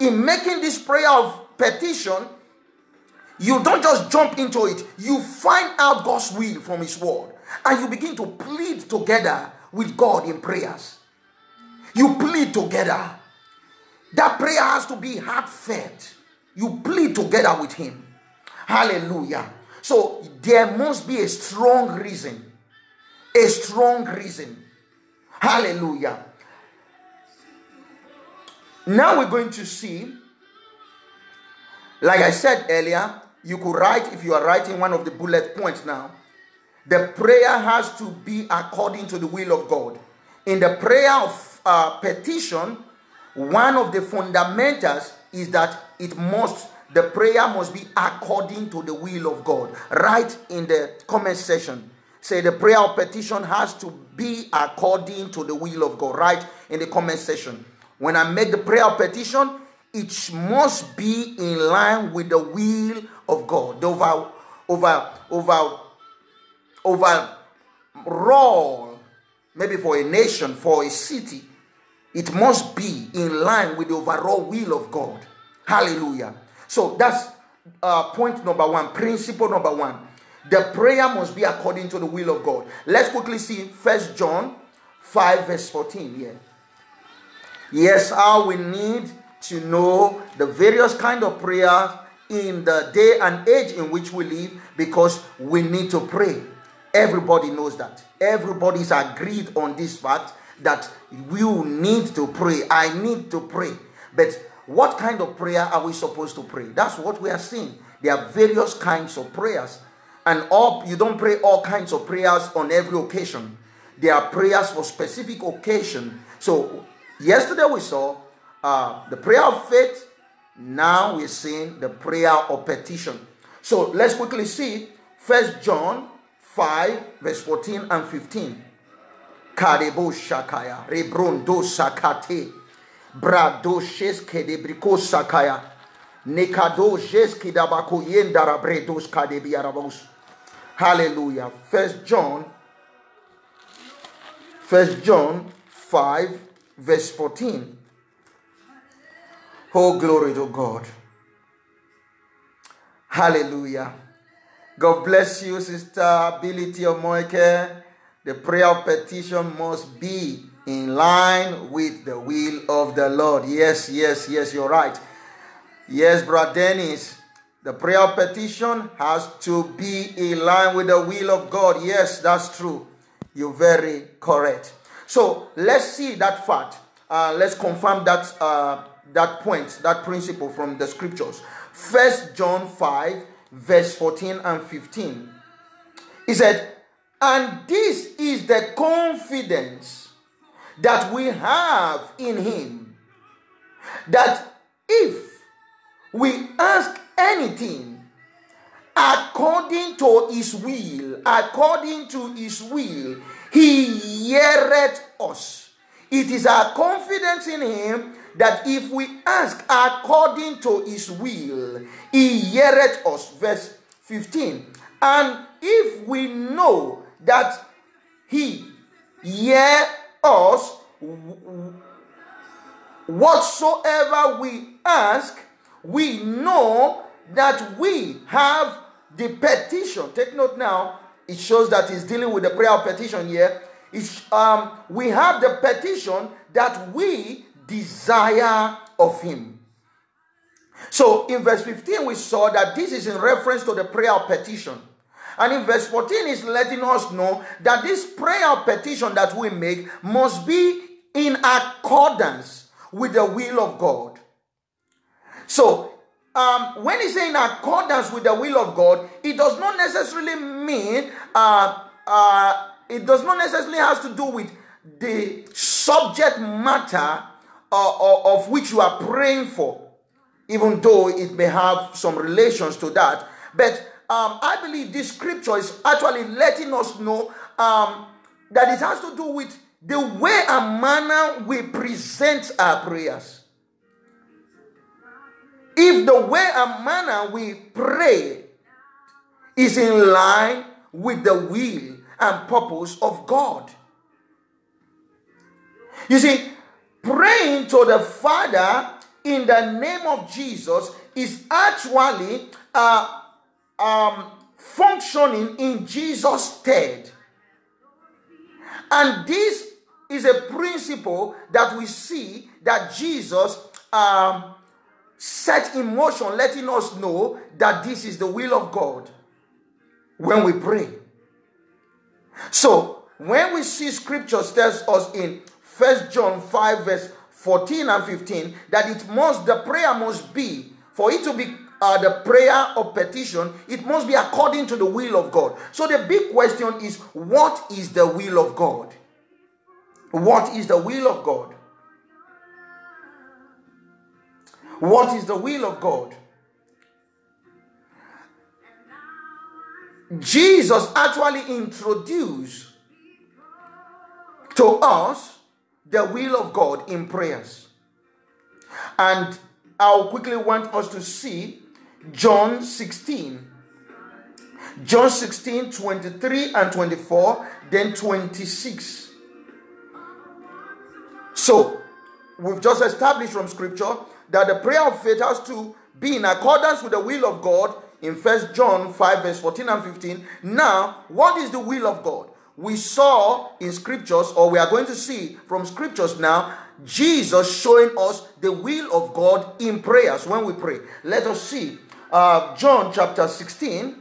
In making this prayer of petition, you don't just jump into it. You find out God's will from His word. And you begin to plead together with God in prayers. You plead together. That prayer has to be heartfelt. You plead together with Him. Hallelujah. So there must be a strong reason. A strong reason. Hallelujah. Now we're going to see, like I said earlier, you could write, if you are writing one of the bullet points now, the prayer has to be according to the will of God. In the prayer of uh, petition, one of the fundamentals is that it must, the prayer must be according to the will of God. Write in the comment section. Say the prayer of petition has to be according to the will of God. Write in the comment section. When I make the prayer of petition, it must be in line with the will of God. The over, over, over, overall, maybe for a nation, for a city, it must be in line with the overall will of God. Hallelujah. So that's uh, point number one, principle number one. The prayer must be according to the will of God. Let's quickly see First John 5, verse 14. Yeah. Yes, how we need to know the various kind of prayer in the day and age in which we live because we need to pray. Everybody knows that. Everybody's agreed on this fact that we need to pray. I need to pray. But what kind of prayer are we supposed to pray? That's what we are seeing. There are various kinds of prayers. And all you don't pray all kinds of prayers on every occasion. There are prayers for specific occasion. So yesterday we saw uh, the prayer of faith. Now we're seeing the prayer of petition. So let's quickly see First John 5, verse 14 and 15. Kadebo shakaya, rebrondo sakate, brado sheske de briko sakaya, nekado sheski dabako yendara bredos kadebi arabos. Hallelujah. First John, First John 5, verse 14. Oh, glory to God. Hallelujah. God bless you, Sister Ability of Moike. The prayer of petition must be in line with the will of the Lord. Yes, yes, yes, you're right. Yes, Brother Dennis. The prayer of petition has to be in line with the will of God. Yes, that's true. You're very correct. So let's see that fact. Uh, let's confirm that uh, that point, that principle from the scriptures. First John 5, verse 14 and 15. He said, And this is the confidence that we have in him, that if we ask anything according to his will, according to his will, he heareth us. It is our confidence in him that if we ask according to his will, he heareth us. Verse 15. And if we know that he hear us, whatsoever we ask, we know that we have the petition. Take note now, it shows that he's dealing with the prayer of petition here. is um, we have the petition that we desire of him. So in verse 15, we saw that this is in reference to the prayer of petition. And in verse 14 is letting us know that this prayer of petition that we make must be in accordance with the will of God. So, um, when he's in accordance with the will of God, it does not necessarily mean, uh, uh, it does not necessarily has to do with the subject matter of which you are praying for, even though it may have some relations to that. But um, I believe this scripture is actually letting us know um, that it has to do with the way and manner we present our prayers. If the way and manner we pray is in line with the will and purpose of God. You see, praying to the Father in the name of Jesus is actually uh, um, functioning in Jesus' stead. And this is a principle that we see that Jesus um, set in motion, letting us know that this is the will of God when we pray. So, when we see scriptures tells us in First John 5, verse 14 and 15, that it must, the prayer must be, for it to be uh, the prayer of petition, it must be according to the will of God. So the big question is what is the will of God? What is the will of God? What is the will of God? Jesus actually introduced to us the will of God in prayers. And I'll quickly want us to see John 16. John 16, 23 and 24, then 26. So, we've just established from scripture that the prayer of faith has to be in accordance with the will of God in First John 5, verse 14 and 15. Now, what is the will of God? We saw in scriptures, or we are going to see from scriptures now, Jesus showing us the will of God in prayers when we pray. Let us see uh, John chapter 16,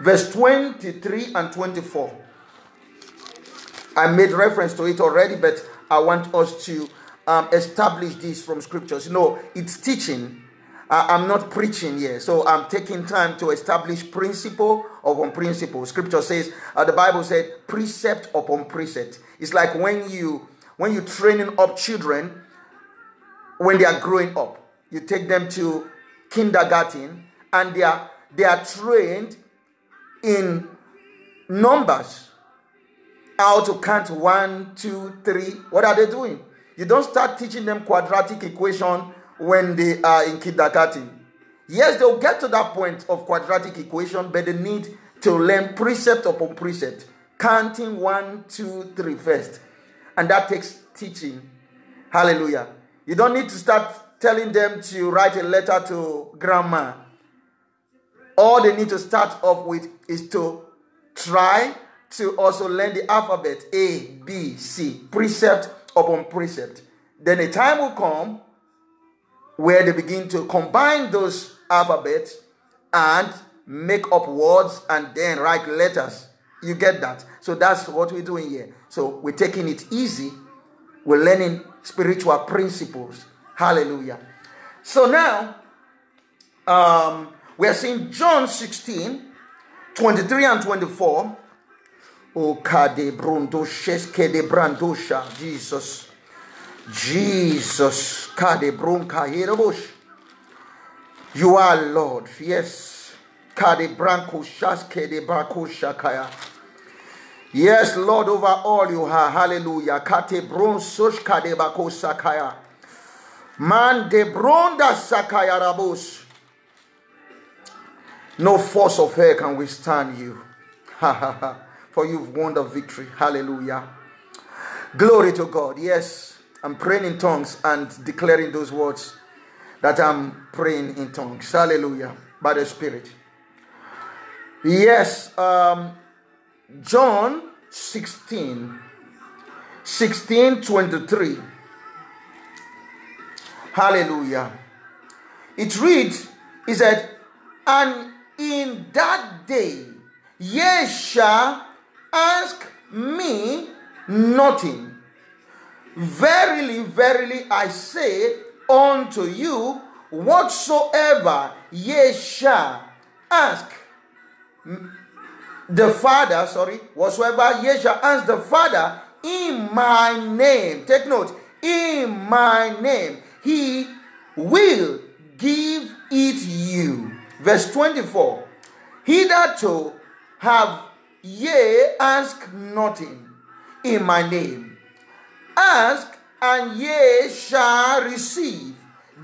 verse 23 and 24. I made reference to it already, but I want us to um, establish this from scriptures. You know, it's teaching. I'm not preaching here, so I'm taking time to establish principle upon principle. Scripture says, uh, the Bible said, precept upon precept. It's like when you when you're training up children when they are growing up. You take them to kindergarten and they are they are trained in numbers how to count one two three what are they doing you don't start teaching them quadratic equation when they are in kindergarten yes they'll get to that point of quadratic equation but they need to learn precept upon precept counting one two three first and that takes teaching hallelujah you don't need to start telling them to write a letter to grandma. All they need to start off with is to try to also learn the alphabet A, B, C, precept upon precept. Then a time will come where they begin to combine those alphabets and make up words and then write letters. You get that? So that's what we're doing here. So we're taking it easy. We're learning spiritual principles Hallelujah. So now, um, we are seeing John 16, 23 and 24. Oh, kade brundoshes kede brandosha. Jesus. Jesus. You are Lord. Yes. Yes, Lord, over all you are. Hallelujah. Kate bron sush kade bako sakaya. Man de bronda sakayarabos. No force of hell can withstand you. For you've won the victory. Hallelujah. Glory to God. Yes, I'm praying in tongues and declaring those words that I'm praying in tongues. Hallelujah. By the Spirit. Yes, um, John 16. 16 23. Hallelujah. It reads, He said, And in that day ye shall ask me nothing. Verily, verily, I say unto you, whatsoever ye shall ask the Father, sorry, whatsoever ye shall ask the Father in my name. Take note, in my name, he will give it you. Verse 24 Hitherto have ye asked nothing in my name. Ask and ye shall receive,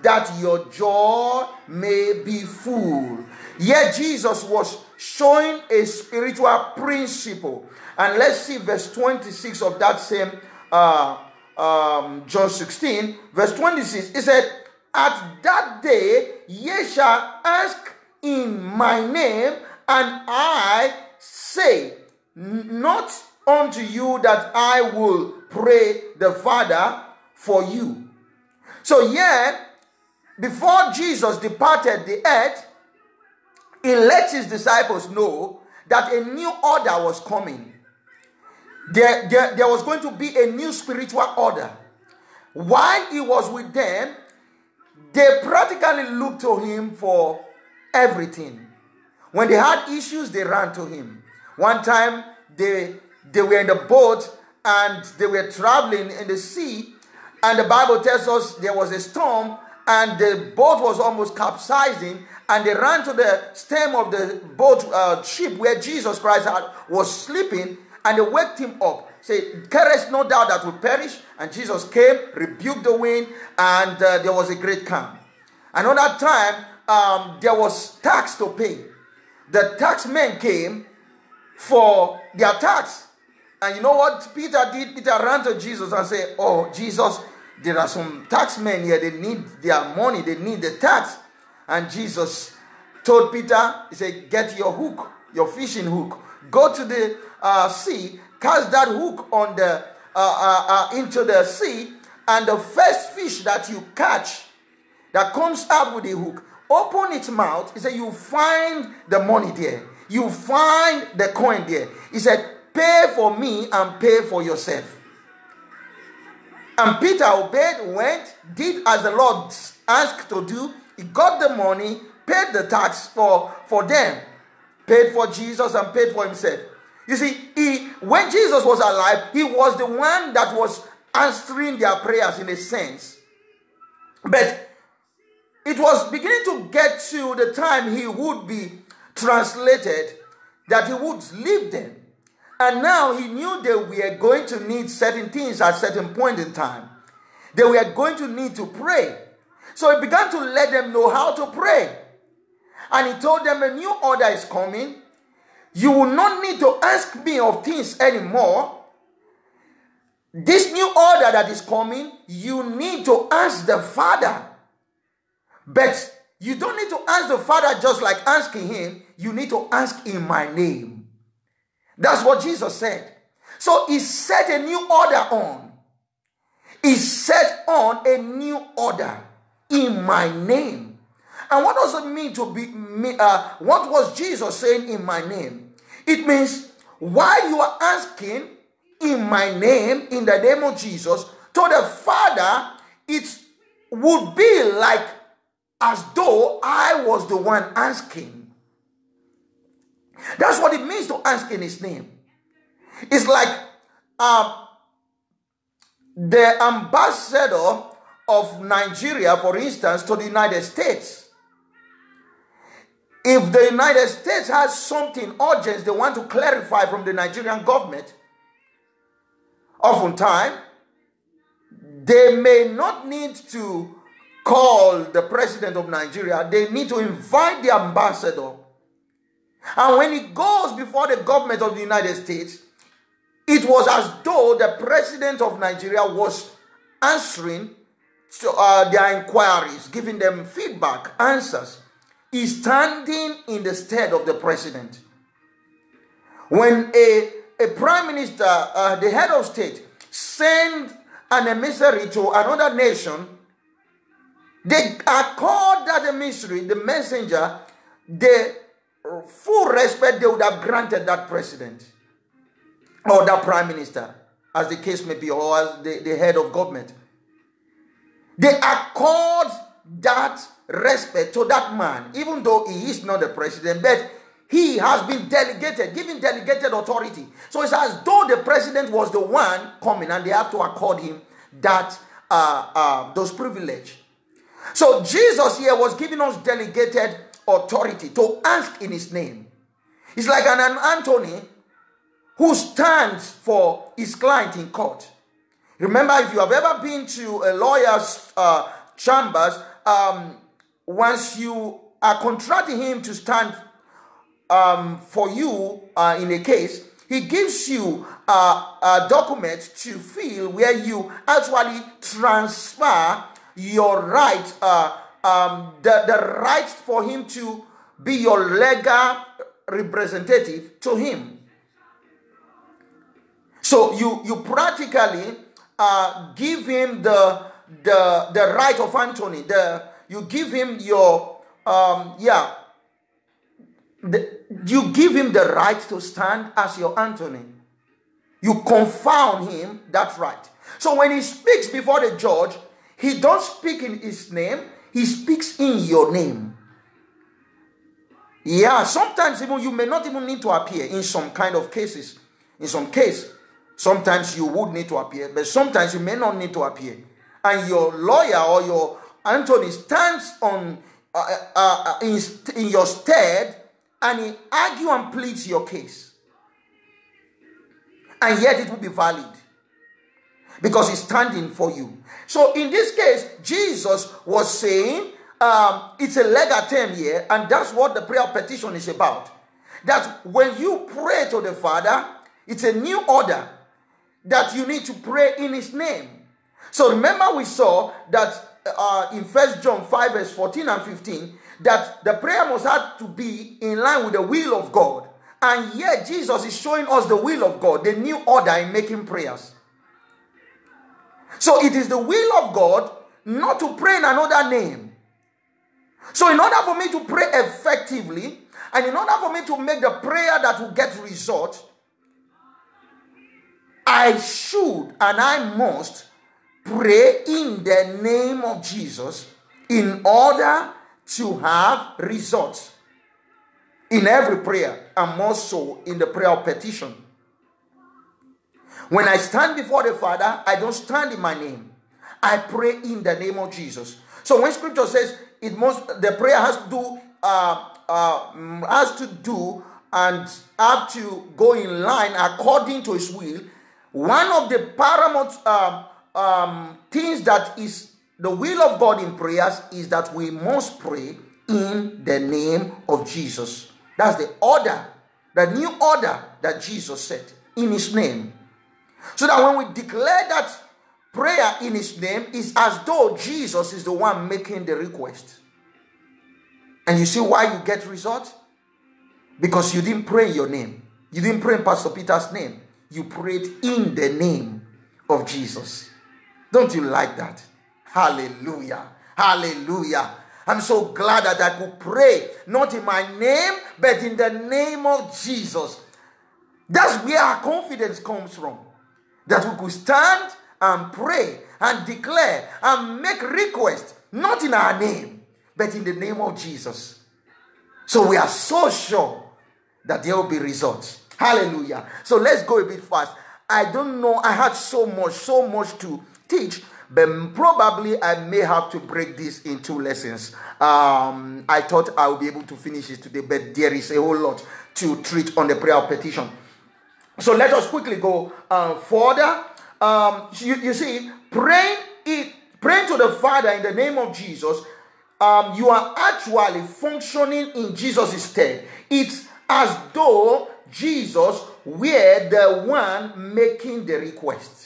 that your joy may be full. Yet Jesus was showing a spiritual principle. And let's see verse 26 of that same uh, um, John 16, verse 26. It said, At that day ye shall ask in my name, and I say, Not unto you that I will pray the Father for you. So, yet, before Jesus departed the earth, he let his disciples know that a new order was coming. There, there, there was going to be a new spiritual order. While he was with them, they practically looked to him for everything. When they had issues, they ran to him. One time, they, they were in the boat and they were traveling in the sea, and the Bible tells us there was a storm and the boat was almost capsizing and they ran to the stem of the boat uh, ship where jesus christ had, was sleeping and they waked him up. Say carest no doubt that will perish. And jesus came rebuked the wind and uh, there was a great calm. Another time um, there was tax to pay. The tax men came for their tax and you know what peter did peter ran to jesus and said oh jesus there are some taxmen here, they need their money, they need the tax. And Jesus told Peter, He said, Get your hook, your fishing hook, go to the uh, sea, cast that hook on the uh, uh, uh, into the sea, and the first fish that you catch that comes up with the hook, open its mouth. He said, You find the money there, you find the coin there. He said, Pay for me and pay for yourself. And Peter obeyed, went, did as the Lord asked to do. He got the money, paid the tax for, for them, paid for Jesus and paid for himself. You see, he, when Jesus was alive, he was the one that was answering their prayers in a sense. But it was beginning to get to the time he would be translated that he would leave them. And now he knew they were going to need certain things at certain point in time. They were going to need to pray. So he began to let them know how to pray. And he told them a new order is coming. You will not need to ask me of things anymore. This new order that is coming, you need to ask the Father. But you don't need to ask the Father just like asking Him. You need to ask in my name. That's what Jesus said. So he set a new order on. He set on a new order in my name. And what does it mean to be, uh, what was Jesus saying in my name? It means while you are asking in my name, in the name of Jesus, to the Father, it would be like as though I was the one asking. That's what it means to ask in his name. It's like um, the ambassador of Nigeria, for instance, to the United States. If the United States has something urgent they want to clarify from the Nigerian government, oftentimes they may not need to call the president of Nigeria, they need to invite the ambassador and when it goes before the government of the United States, it was as though the president of Nigeria was answering to, uh, their inquiries, giving them feedback, answers. He's standing in the stead of the president. When a, a prime minister, uh, the head of state, send an emissary to another nation, they accord that emissary, the messenger, the full respect they would have granted that president or that prime minister, as the case may be, or as the, the head of government. They accord that respect to that man, even though he is not the president, but he has been delegated, given delegated authority. So it's as though the president was the one coming and they have to accord him that uh, uh, those privilege. So Jesus here was giving us delegated authority to ask in his name. It's like an, an attorney who stands for his client in court. Remember, if you have ever been to a lawyer's uh, chambers, um, once you are contracting him to stand um, for you uh, in a case, he gives you a document to fill where you actually transfer your right, uh, um, the, the right for him to be your legal representative to him. So you, you practically uh, give him the, the, the right of attorney. The, you give him your, um, yeah, the, you give him the right to stand as your attorney. You confound him that right. So when he speaks before the judge, he don't speak in his name, he speaks in your name. Yeah, sometimes even you may not even need to appear in some kind of cases. In some case, sometimes you would need to appear, but sometimes you may not need to appear. And your lawyer or your attorney stands on uh, uh, uh in, in your stead and he argue and pleads your case. And yet it will be valid because he's standing for you. So in this case, Jesus was saying um, it's a legal term here, and that's what the prayer petition is about. That when you pray to the Father, it's a new order that you need to pray in His name. So remember, we saw that uh, in First John 5, verse 14 and 15, that the prayer must have to be in line with the will of God. And yet, Jesus is showing us the will of God, the new order in making prayers. So, it is the will of God not to pray in another name. So, in order for me to pray effectively, and in order for me to make the prayer that will get result, I should and I must pray in the name of Jesus in order to have results in every prayer and more so in the prayer of petition. When I stand before the Father, I don't stand in my name. I pray in the name of Jesus. So when scripture says it must the prayer has to do uh, uh, has to do and have to go in line according to his will, one of the paramount uh, um, things that is the will of God in prayers is that we must pray in the name of Jesus. That's the order, the new order that Jesus set in His name. So that when we declare that prayer in His name, is as though Jesus is the one making the request. And you see why you get result? Because you didn't pray your name. You didn't pray in Pastor Peter's name. You prayed in the name of Jesus. Don't you like that? Hallelujah. Hallelujah. I'm so glad that I could pray, not in my name, but in the name of Jesus. That's where our confidence comes from. That we could stand and pray and declare and make request, not in our name, but in the name of Jesus. So we are so sure that there will be results. Hallelujah. So let's go a bit fast. I don't know. I had so much, so much to teach but probably I may have to break this in two lessons. Um, I thought I would be able to finish it today, but there is a whole lot to treat on the prayer of petition. So let us quickly go uh, further. Um, you, you, see, praying it, praying to the Father in the name of Jesus, um, you are actually functioning in Jesus' stead. It's as though Jesus were the one making the request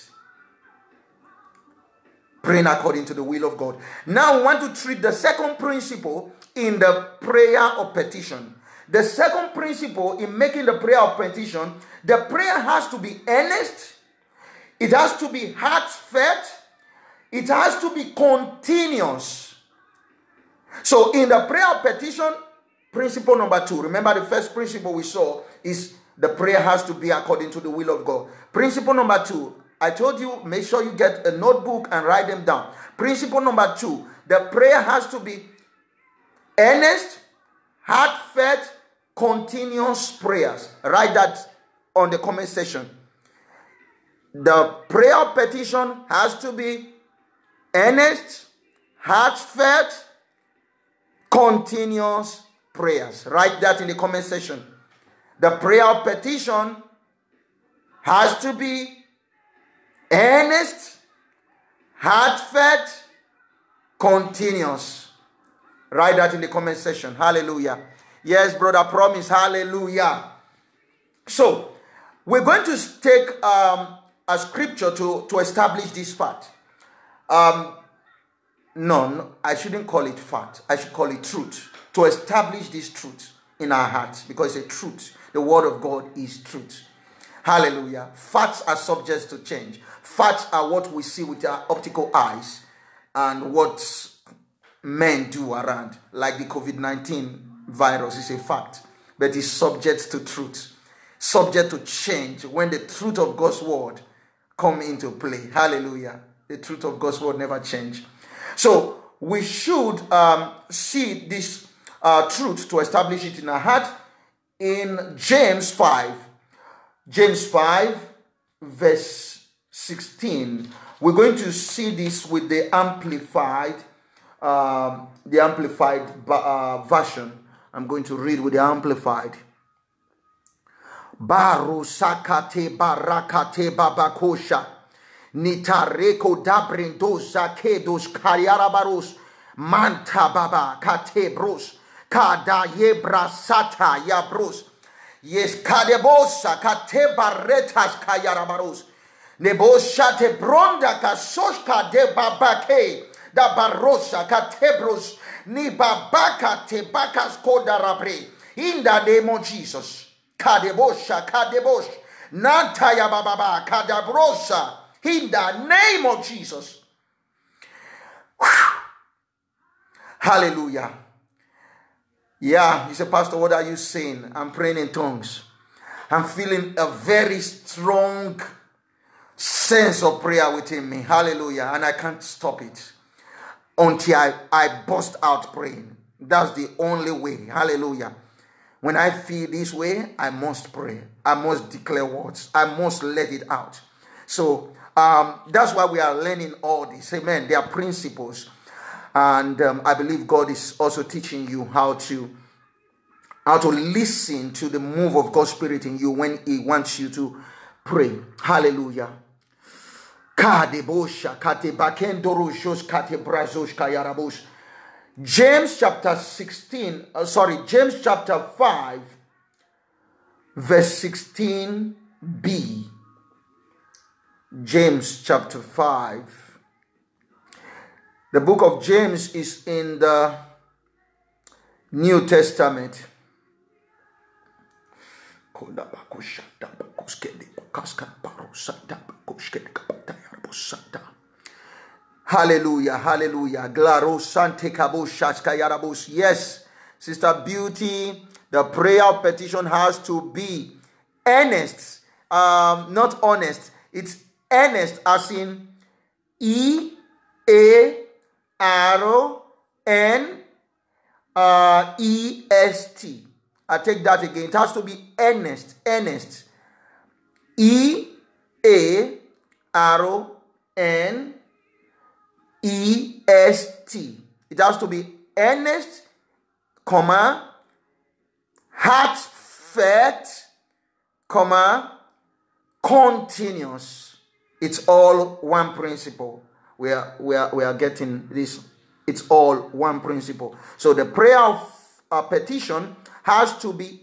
praying according to the will of God. Now, we want to treat the second principle in the prayer of petition. The second principle in making the prayer of petition, the prayer has to be earnest, it has to be heartfelt, it has to be continuous. So, in the prayer petition, principle number two, remember the first principle we saw is the prayer has to be according to the will of God. Principle number two, I told you, make sure you get a notebook and write them down. Principle number two, the prayer has to be earnest, heartfelt, continuous prayers. Write that on the comment section. The prayer petition has to be earnest, heartfelt, continuous prayers. Write that in the comment section. The prayer petition has to be earnest, heartfelt, continuous. Write that in the comment section. Hallelujah. Yes, brother, promise. Hallelujah. So, we're going to take um, a scripture to, to establish this fact. Um, no, no, I shouldn't call it fact. I should call it truth. To establish this truth in our hearts because it's a truth. The word of God is truth. Hallelujah. Facts are subject to change. Facts are what we see with our optical eyes and what men do around, like the COVID 19 virus, is a fact, but it's subject to truth, subject to change when the truth of God's word come into play. Hallelujah. The truth of God's word never change. So we should um, see this uh, truth to establish it in our heart in James 5. James 5, verse 16. We're going to see this with the amplified, um, the amplified uh, version. I'm going to read with the amplified. Baru sakate barakate babakosha. Nitareko dabrindosa kedos kariarabaros. Manta baba katebros. Kada yebra sata yabros. Yes, kadebosa katebaretas kayarabaros. Neboshate bronda kasoshka de babake da barosa katebros ni babaka tebakas kodarabre in the name of Jesus. Kadebosha kadebosh nantaya bababa kadabrosa in the name of Jesus. Hallelujah. Yeah, he said, Pastor, what are you saying? I'm praying in tongues. I'm feeling a very strong sense of prayer within me. Hallelujah. And I can't stop it until I, I bust out praying. That's the only way. Hallelujah. When I feel this way, I must pray. I must declare words. I must let it out. So um, that's why we are learning all this. Amen. There are principles. And um, I believe God is also teaching you how to how to listen to the move of God's Spirit in you when He wants you to pray. Hallelujah. James chapter 16, uh, sorry, James chapter 5, verse 16b. James chapter 5. The book of James is in the New Testament. Hallelujah, hallelujah. Yes, Sister Beauty, the prayer of petition has to be earnest, um, not honest. It's earnest, as in E A R N uh, E S T. I take that again. It has to be earnest, earnest. E A R N E S T. It has to be earnest, comma, heartfelt, comma, continuous. It's all one principle. We are, we are, we are getting this. It's all one principle. So the prayer of a petition has to be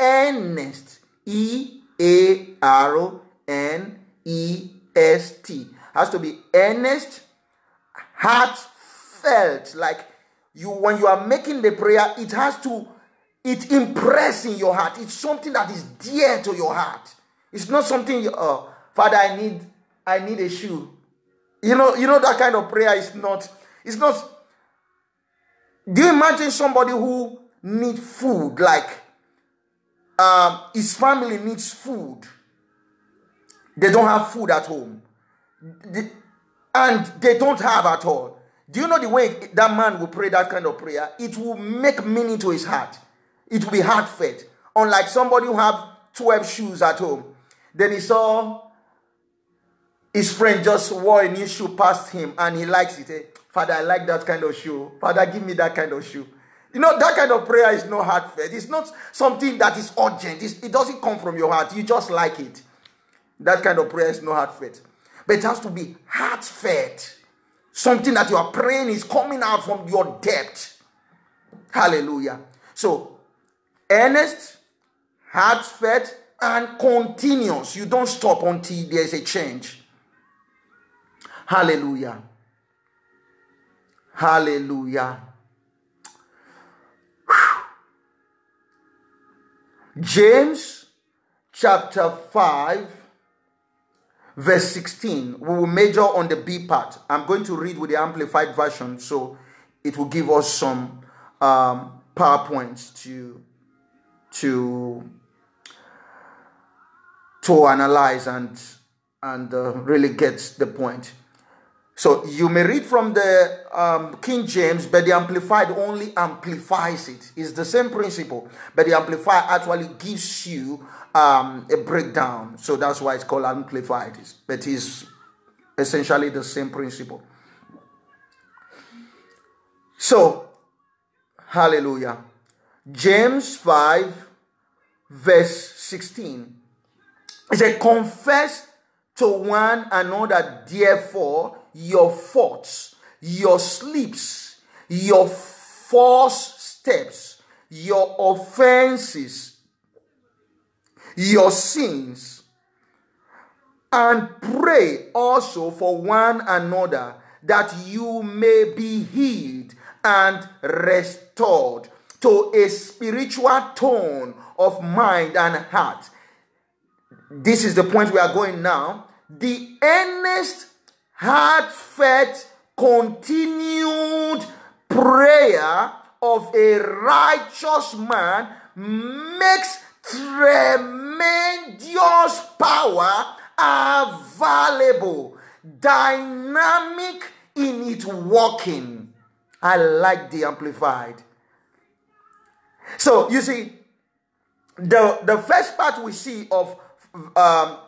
earnest. E A R N E S T. Has to be earnest, heartfelt. Like you, when you are making the prayer, it has to it impress in your heart. It's something that is dear to your heart. It's not something, uh, Father, I need, I need a shoe. You know, you know that kind of prayer is not, it's not. Do you imagine somebody who need food, like um, his family needs food. They don't have food at home. And they don't have at all. Do you know the way that man will pray that kind of prayer? It will make meaning to his heart. It will be heartfelt. Unlike somebody who have 12 shoes at home. Then he saw his friend just wore a new shoe past him and he likes it. Father, I like that kind of shoe. Father, give me that kind of shoe. You know, that kind of prayer is not heartfelt. It's not something that is urgent. It's, it doesn't come from your heart. You just like it. That kind of prayer is not heartfelt. But it has to be heartfelt. Something that you are praying is coming out from your depth. Hallelujah. So, earnest, heartfelt, and continuous. You don't stop until there's a change. Hallelujah. Hallelujah. James chapter 5, verse 16. We will major on the B part. I'm going to read with the amplified version, so it will give us some um, PowerPoints to, to, to analyze and, and uh, really get the point. So you may read from the um, King James, but the Amplified only amplifies it. It's the same principle, but the Amplified actually gives you um, a breakdown. So that's why it's called Amplified. But it's essentially the same principle. So, hallelujah. James 5, verse 16. It said, Confess to one another, therefore your faults, your sleeps, your false steps, your offenses, your sins, and pray also for one another that you may be healed and restored to a spiritual tone of mind and heart. This is the point we are going now. The earnest heartfelt, continued prayer of a righteous man makes tremendous power available, dynamic in its working. I like the amplified. So you see, the, the first part we see of um,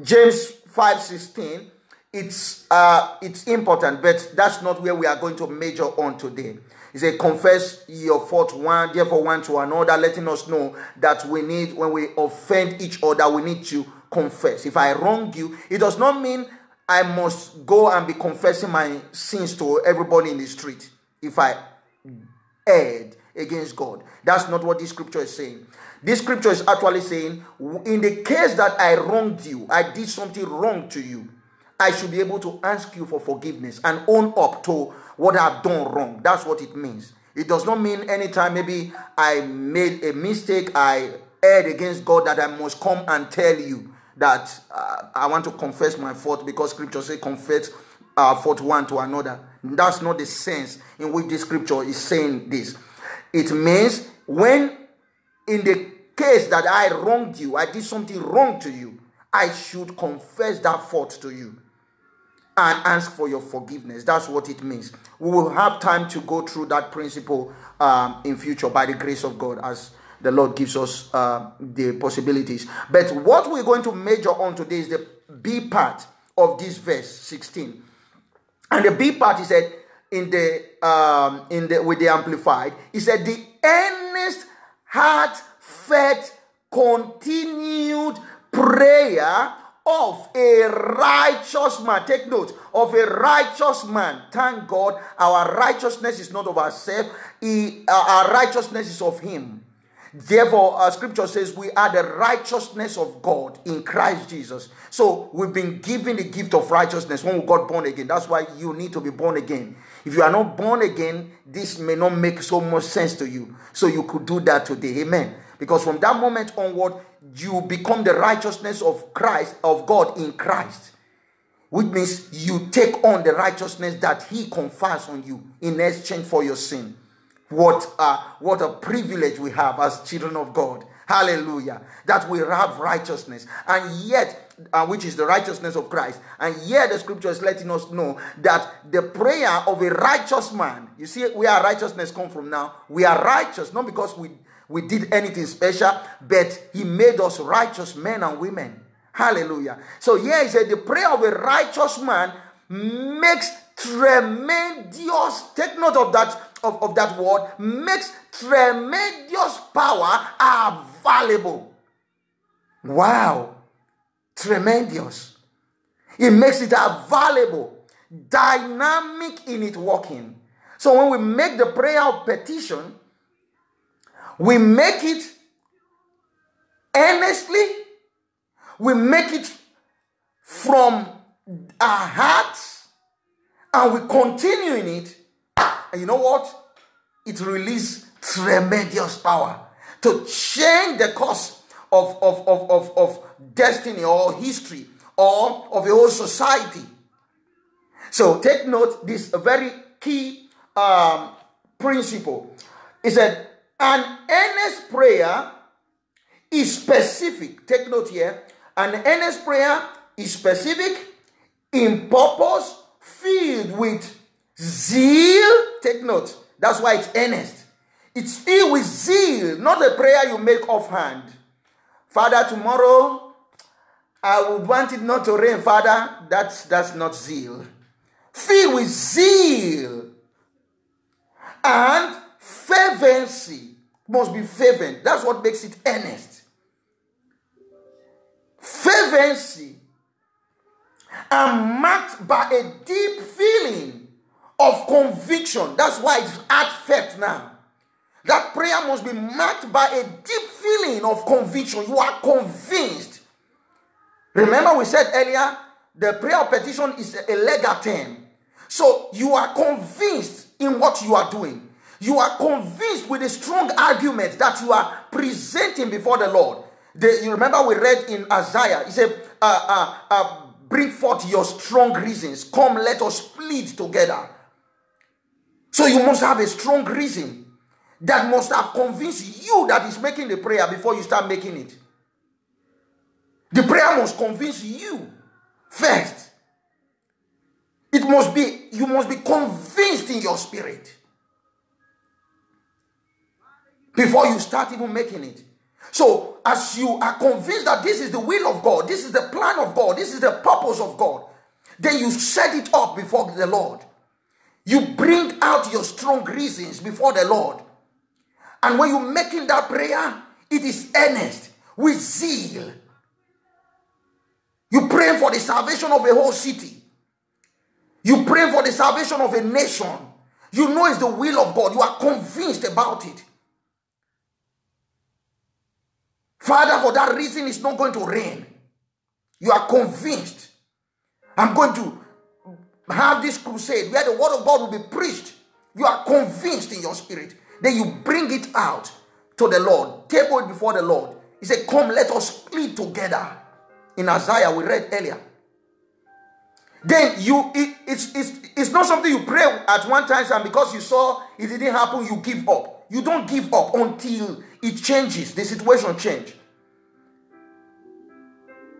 James 5:16 it's uh it's important, but that's not where we are going to major on today. He said, confess your fault one, therefore one to another, letting us know that we need, when we offend each other, we need to confess. If I wrong you, it does not mean I must go and be confessing my sins to everybody in the street. If I erred against God, that's not what this scripture is saying. This scripture is actually saying, in the case that I wronged you, I did something wrong to you I should be able to ask you for forgiveness and own up to what I've done wrong. That's what it means. It does not mean anytime maybe I made a mistake, I erred against God, that I must come and tell you that uh, I want to confess my fault because scripture says confess uh, fault one to another. That's not the sense in which the scripture is saying this. It means when in the case that I wronged you, I did something wrong to you, I should confess that fault to you and ask for your forgiveness. That's what it means. We will have time to go through that principle um, in future by the grace of God as the Lord gives us uh, the possibilities. But what we're going to major on today is the B part of this verse 16. And the B part is said in the um, in the with the amplified, he said the earnest, heartfelt, continued prayer of a righteous man. Take note of a righteous man. Thank God, our righteousness is not of ourselves, uh, our righteousness is of Him. Therefore, our scripture says we are the righteousness of God in Christ Jesus. So we've been given the gift of righteousness when we got born again. That's why you need to be born again. If you are not born again, this may not make so much sense to you. So you could do that today. Amen. Because from that moment onward, you become the righteousness of Christ, of God in Christ. Which means you take on the righteousness that He confers on you in exchange for your sin. What a, what a privilege we have as children of God. Hallelujah. That we have righteousness. And yet, uh, which is the righteousness of Christ. And yet, the scripture is letting us know that the prayer of a righteous man, you see where righteousness come from now? We are righteous, not because we, we did anything special, but He made us righteous men and women. Hallelujah. So, here he said, the prayer of a righteous man makes tremendous, take note of that of, of that word makes tremendous power available. Wow. Tremendous. It makes it available, dynamic in its working. So when we make the prayer of petition, we make it earnestly, we make it from our hearts, and we continue in it and you know what? It releases tremendous power to change the course of, of, of, of, of destiny or history or of a whole society. So take note this very key um, principle. It said, an earnest prayer is specific. Take note here. An earnest prayer is specific in purpose, filled with Zeal, take note. That's why it's earnest. It's filled with zeal, not a prayer you make offhand. Father, tomorrow I would want it not to rain, Father. That's that's not zeal. Filled with zeal and fervency. Must be fervent. That's what makes it earnest. Fervency and marked by a deep feeling of conviction. That's why it's heartfelt now. That prayer must be marked by a deep feeling of conviction. You are convinced. Remember, we said earlier, the prayer of petition is a legal term. So you are convinced in what you are doing. You are convinced with a strong argument that you are presenting before the Lord. The, you remember we read in Isaiah, he said, uh, uh, uh, Bring forth your strong reasons. Come, let us plead together. So you must have a strong reason that must have convinced you that is making the prayer before you start making it. The prayer must convince you first. It must be, you must be convinced in your spirit before you start even making it. So, as you are convinced that this is the will of God, this is the plan of God, this is the purpose of God, then you set it up before the Lord. You bring out your strong reasons before the Lord. And when you're making that prayer, it is earnest with zeal. You pray for the salvation of a whole city. You pray for the salvation of a nation. You know it's the will of God. You are convinced about it. Father, for that reason, it's not going to rain. You are convinced. I'm going to have this crusade where the word of God will be preached, you are convinced in your spirit. Then you bring it out to the Lord, table it before the Lord. He said, Come, let us plead together. In Isaiah, we read earlier. Then you it, it's, it's it's not something you pray at one time and because you saw it didn't happen, you give up. You don't give up until it changes, the situation change.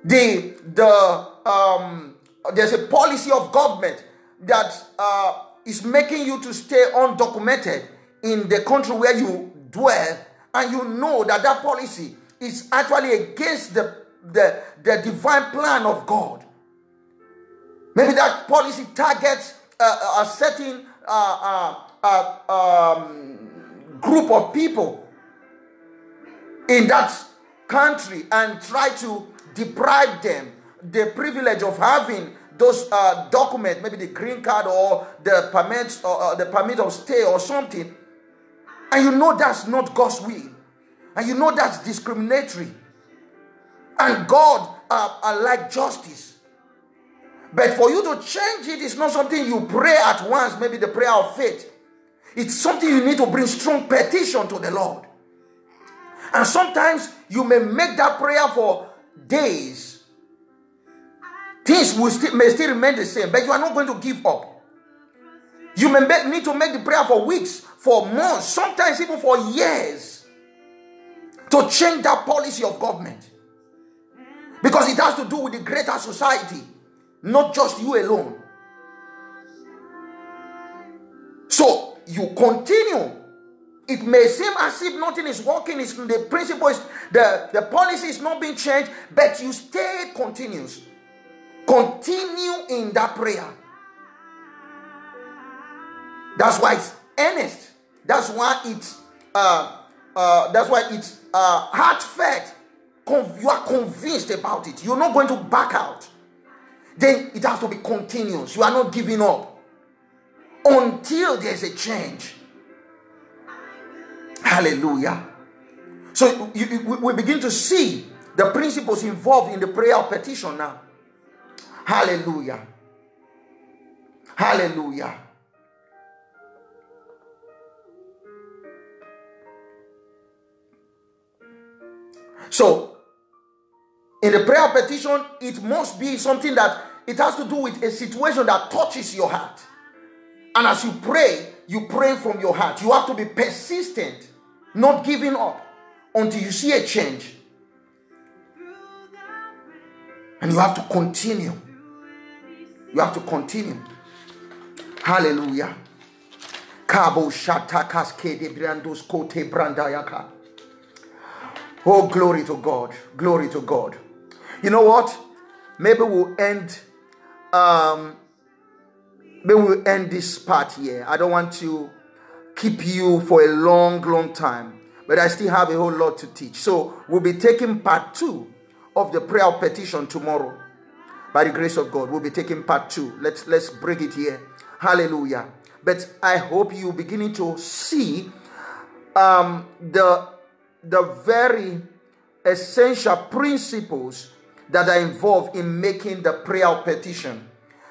The the um there's a policy of government that uh, is making you to stay undocumented in the country where you dwell, and you know that that policy is actually against the, the, the divine plan of God. Maybe that policy targets uh, a certain uh, uh, uh, um, group of people in that country and try to deprive them the privilege of having those uh, documents, maybe the green card or the permit or uh, the permit of stay or something, and you know that's not God's will. And you know that's discriminatory. And God uh, uh, like justice. But for you to change it is not something you pray at once, maybe the prayer of faith. It's something you need to bring strong petition to the Lord. And sometimes you may make that prayer for days. Things will may still remain the same, but you are not going to give up. You may need to make the prayer for weeks, for months, sometimes even for years to change that policy of government. Because it has to do with the greater society, not just you alone. So you continue. It may seem as if nothing is working, it's, the principle is the, the policy is not being changed, but you stay continuous. Continue in that prayer. That's why it's earnest. That's why it's uh, uh, that's why it's uh, heartfelt. you are convinced about it. You're not going to back out. Then it has to be continuous. You are not giving up until there's a change. Hallelujah. So you, you, we begin to see the principles involved in the prayer of petition now. Hallelujah. Hallelujah. So, in the prayer petition, it must be something that it has to do with a situation that touches your heart. And as you pray, you pray from your heart. You have to be persistent, not giving up until you see a change. And you have to continue. You have to continue. Hallelujah. Kabo brandos kote brandayaka. Oh, glory to God. Glory to God. You know what? Maybe we'll end um maybe we'll end this part here. I don't want to keep you for a long, long time, but I still have a whole lot to teach. So we'll be taking part two of the prayer of petition tomorrow. By the grace of God, we'll be taking part two. Let's let's break it here. Hallelujah. But I hope you beginning to see um the the very essential principles that are involved in making the prayer of petition.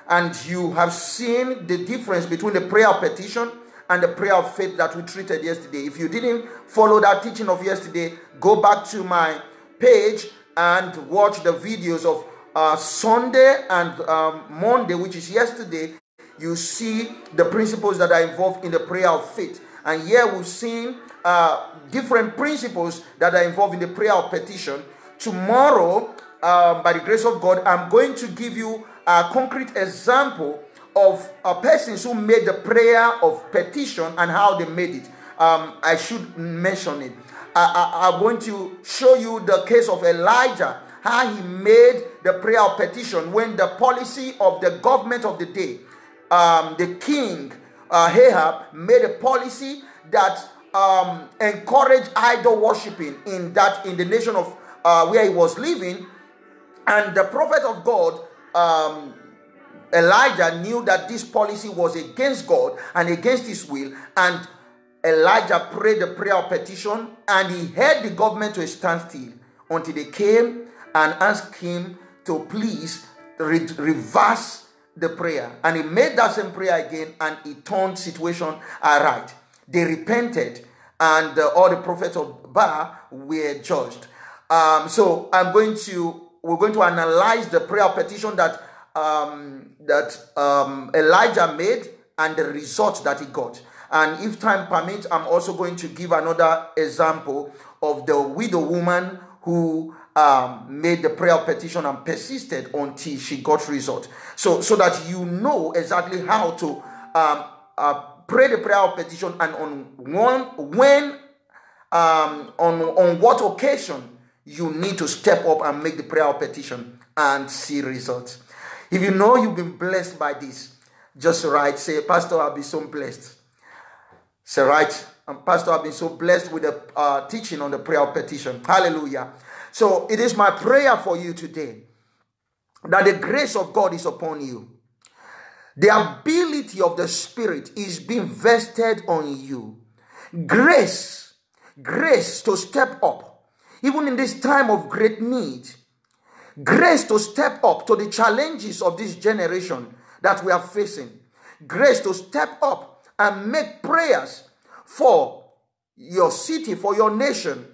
And you have seen the difference between the prayer of petition and the prayer of faith that we treated yesterday. If you didn't follow that teaching of yesterday, go back to my page and watch the videos of uh, Sunday and um, Monday, which is yesterday. You see the principles that are involved in the prayer of faith. And here we've seen uh, different principles that are involved in the prayer of petition. Tomorrow, um, by the grace of God, I'm going to give you a concrete example of a persons who made the prayer of petition and how they made it. Um, I should mention it. I, am going to show you the case of Elijah, how he made the prayer of petition when the policy of the government of the day, um, the king uh, Ahab, made a policy that um, encourage idol worshiping in that in the nation of uh, where he was living, and the prophet of God, um, Elijah, knew that this policy was against God and against His will, and Elijah prayed the prayer of petition, and he held the government to a standstill until they came and asked him to please re- reverse the prayer, and he made that same prayer again, and he turned situation aright. They repented, and uh, all the prophets of Baal were judged. Um, so I'm going to we're going to analyze the prayer petition that um, that um, Elijah made and the result that he got. And if time permits, I'm also going to give another example of the widow woman who um, made the prayer petition and persisted until she got result. So, so that you know exactly how to um, uh, pray the prayer of petition and on one when um, on on what occasion you need to step up and make the prayer of petition and see results. If you know you've been blessed by this, just write, say, Pastor, I've been so blessed. Say, right, um, Pastor, I've been so blessed with the uh, teaching on the prayer of petition. Hallelujah. So it is my prayer for you today that the grace of God is upon you the ability of the Spirit is being vested on you. Grace grace to step up, even in this time of great need. Grace to step up to the challenges of this generation that we are facing. Grace to step up and make prayers for your city, for your nation,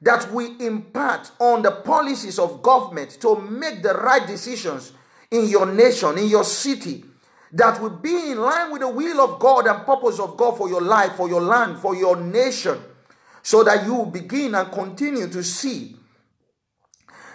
that we impart on the policies of government to make the right decisions in your nation, in your city, that will be in line with the will of God and purpose of God for your life, for your land, for your nation, so that you begin and continue to see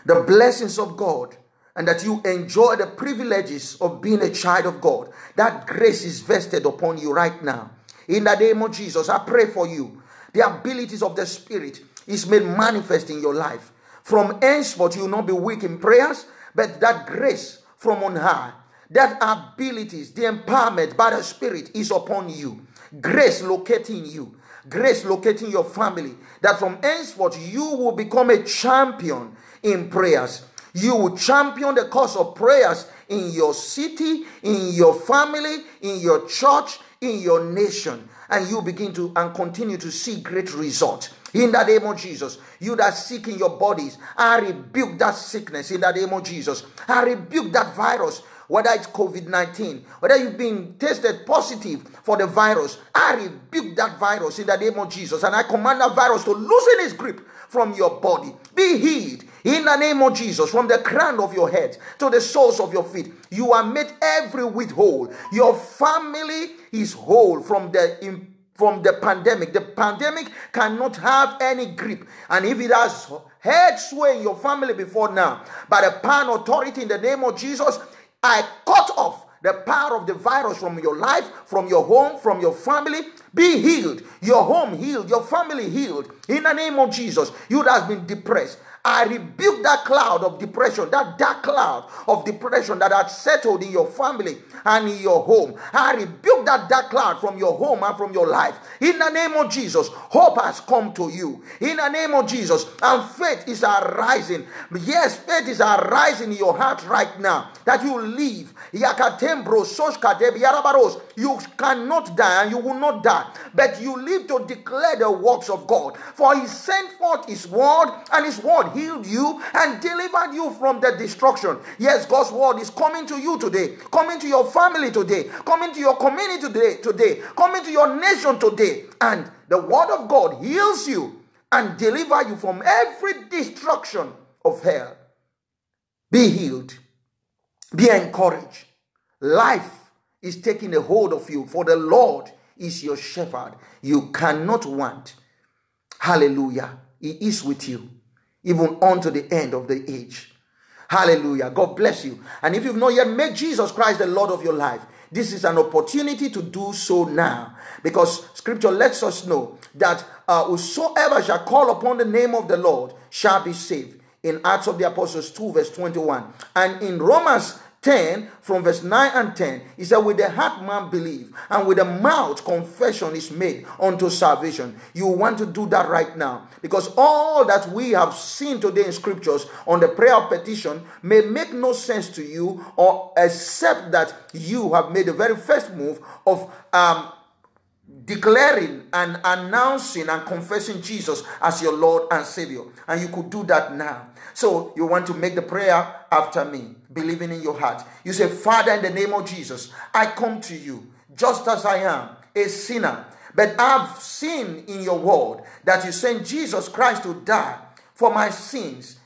the blessings of God and that you enjoy the privileges of being a child of God. That grace is vested upon you right now. In the name of Jesus, I pray for you. The abilities of the Spirit is made manifest in your life. From henceforth, you will not be weak in prayers, but that grace from on high, that abilities, the empowerment by the Spirit is upon you. Grace locating you, grace locating your family, that from henceforth you will become a champion in prayers. You will champion the cause of prayers in your city, in your family, in your church, in your nation, and you begin to and continue to see great results. In the name of Jesus, you that sick in your bodies, I rebuke that sickness in the name of Jesus. I rebuke that virus, whether it's COVID 19, whether you've been tested positive for the virus. I rebuke that virus in the name of Jesus. And I command that virus to loosen its grip from your body. Be healed in the name of Jesus, from the crown of your head to the soles of your feet. You are made every whit whole. Your family is whole from the from the pandemic. The pandemic cannot have any grip. And if it has head sway in your family before now, by the power and authority in the name of Jesus, I cut off the power of the virus from your life, from your home, from your family. Be healed. Your home healed. Your family healed. In the name of Jesus, you that has been depressed. I rebuke that cloud of depression, that dark cloud of depression that had settled in your family and in your home. I rebuke that dark cloud from your home and from your life. In the name of Jesus, hope has come to you. In the name of Jesus, and faith is arising. Yes, faith is arising in your heart right now that you live. You cannot die and you will not die, but you live to declare the works of God. For He sent forth His word, and His word healed you and delivered you from the destruction. Yes, God's word is coming to you today, coming to your family today, coming to your community today, today, coming to your nation today. And the word of God heals you and deliver you from every destruction of hell. Be healed. Be encouraged. Life is taking a hold of you, for the Lord is your shepherd. You cannot want. Hallelujah. He is with you even unto the end of the age. Hallelujah. God bless you. And if you've not yet made Jesus Christ the Lord of your life, this is an opportunity to do so now because scripture lets us know that uh, whosoever shall call upon the name of the Lord shall be saved. In Acts of the Apostles 2, verse 21. And in Romans 10 from verse 9 and 10 he said with the heart man believe and with the mouth confession is made unto salvation you want to do that right now because all that we have seen today in scriptures on the prayer of petition may make no sense to you or except that you have made the very first move of um, declaring and announcing and confessing Jesus as your Lord and Savior. And you could do that now. So you want to make the prayer after me, believing in your heart. You say, Father, in the name of Jesus, I come to you just as I am, a sinner. But I've seen in your word that you sent Jesus Christ to die for my sins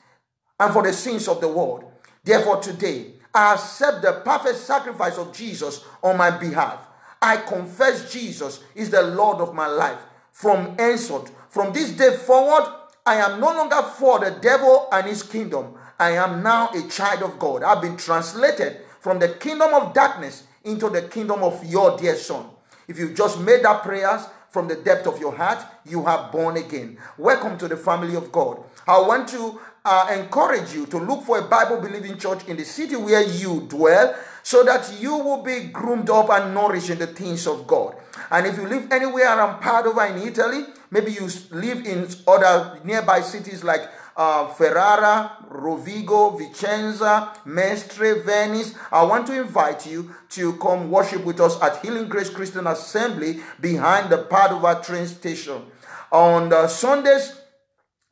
and for the sins of the world. Therefore, today, I accept the perfect sacrifice of Jesus on my behalf. I confess Jesus is the Lord of my life. From henceforth, from this day forward, I am no longer for the devil and his kingdom. I am now a child of God. I've been translated from the kingdom of darkness into the kingdom of your dear son. If you just made that prayers from the depth of your heart, you have born again. Welcome to the family of God. I want to uh, encourage you to look for a Bible believing church in the city where you dwell so that you will be groomed up and nourished in the things of God. And if you live anywhere around Padova in Italy, maybe you live in other nearby cities like uh, Ferrara, Rovigo, Vicenza, Mestre, Venice. I want to invite you to come worship with us at Healing Grace Christian Assembly behind the Padova train station. On the Sundays,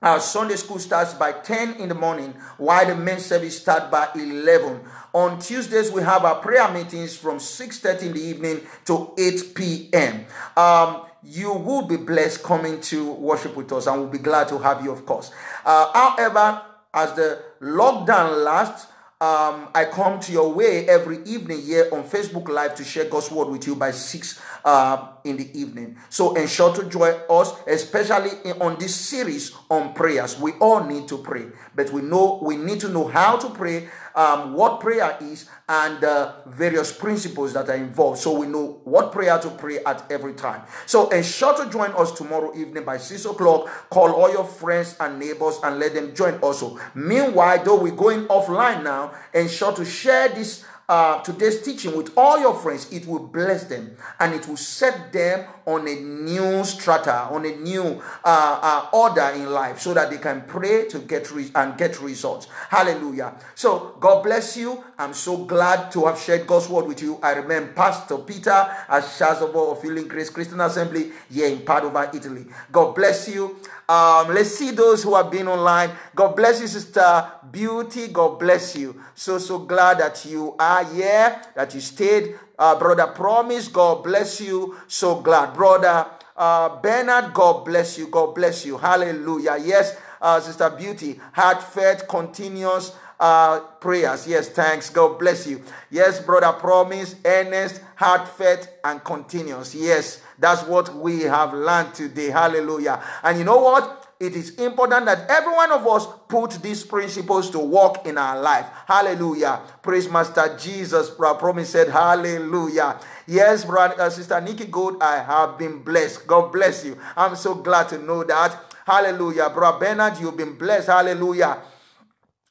our Sunday school starts by 10 in the morning, while the main service starts by 11. On Tuesdays, we have our prayer meetings from 6.30 in the evening to 8 p.m. Um, you will be blessed coming to worship with us and we'll be glad to have you, of course. Uh, however, as the lockdown lasts, um, I come to your way every evening here on Facebook Live to share God's word with you by 6 uh, in the evening. So ensure to join us, especially in, on this series on prayers. We all need to pray, but we know we need to know how to pray, um, what prayer is, and uh, various principles that are involved, so we know what prayer to pray at every time. So ensure to join us tomorrow evening by six o'clock. Call all your friends and neighbors and let them join also. Meanwhile, though we're going offline now, ensure to share this uh, today's teaching with all your friends, it will bless them and it will set them on a new strata, on a new uh, uh, order in life so that they can pray to get re- and get results. Hallelujah. So, God bless you. I'm so glad to have shared God's word with you. I remember Pastor Peter Asiazobor of Healing Grace Christian Assembly here in Padova, Italy. God bless you. Um, let's see those who have been online. God bless you, Sister Beauty. God bless you. So, so glad that you are here, that you stayed. Uh, Brother Promise, God bless you. So glad. Brother uh, Bernard, God bless you. God bless you. Hallelujah. Yes, uh, Sister Beauty, heartfelt, continuous uh, prayers. Yes, thanks. God bless you. Yes, Brother Promise, earnest, heartfelt, and continuous. Yes, that's what we have learned today. Hallelujah. And you know what? It is important that every one of us put these principles to work in our life. Hallelujah. Praise Master Jesus. Promise said, Hallelujah. Yes, brother, uh, Sister Nikki Good, I have been blessed. God bless you. I'm so glad to know that. Hallelujah. Brother Bernard, you've been blessed. Hallelujah.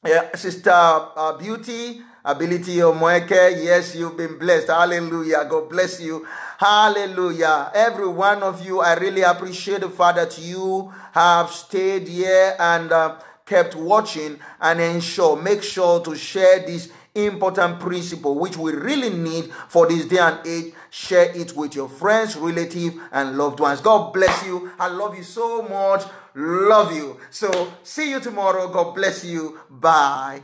Yeah, Sister uh, Beauty, Ability Omoeke, yes, you've been blessed. Hallelujah. God bless you. Hallelujah. Every one of you, I really appreciate the fact that you have stayed here and uh, kept watching and ensure, make sure to share this important principle which we really need for this day and age. Share it with your friends, relatives, and loved ones. God bless you. I love you so much. Love you. So, see you tomorrow. God bless you. Bye.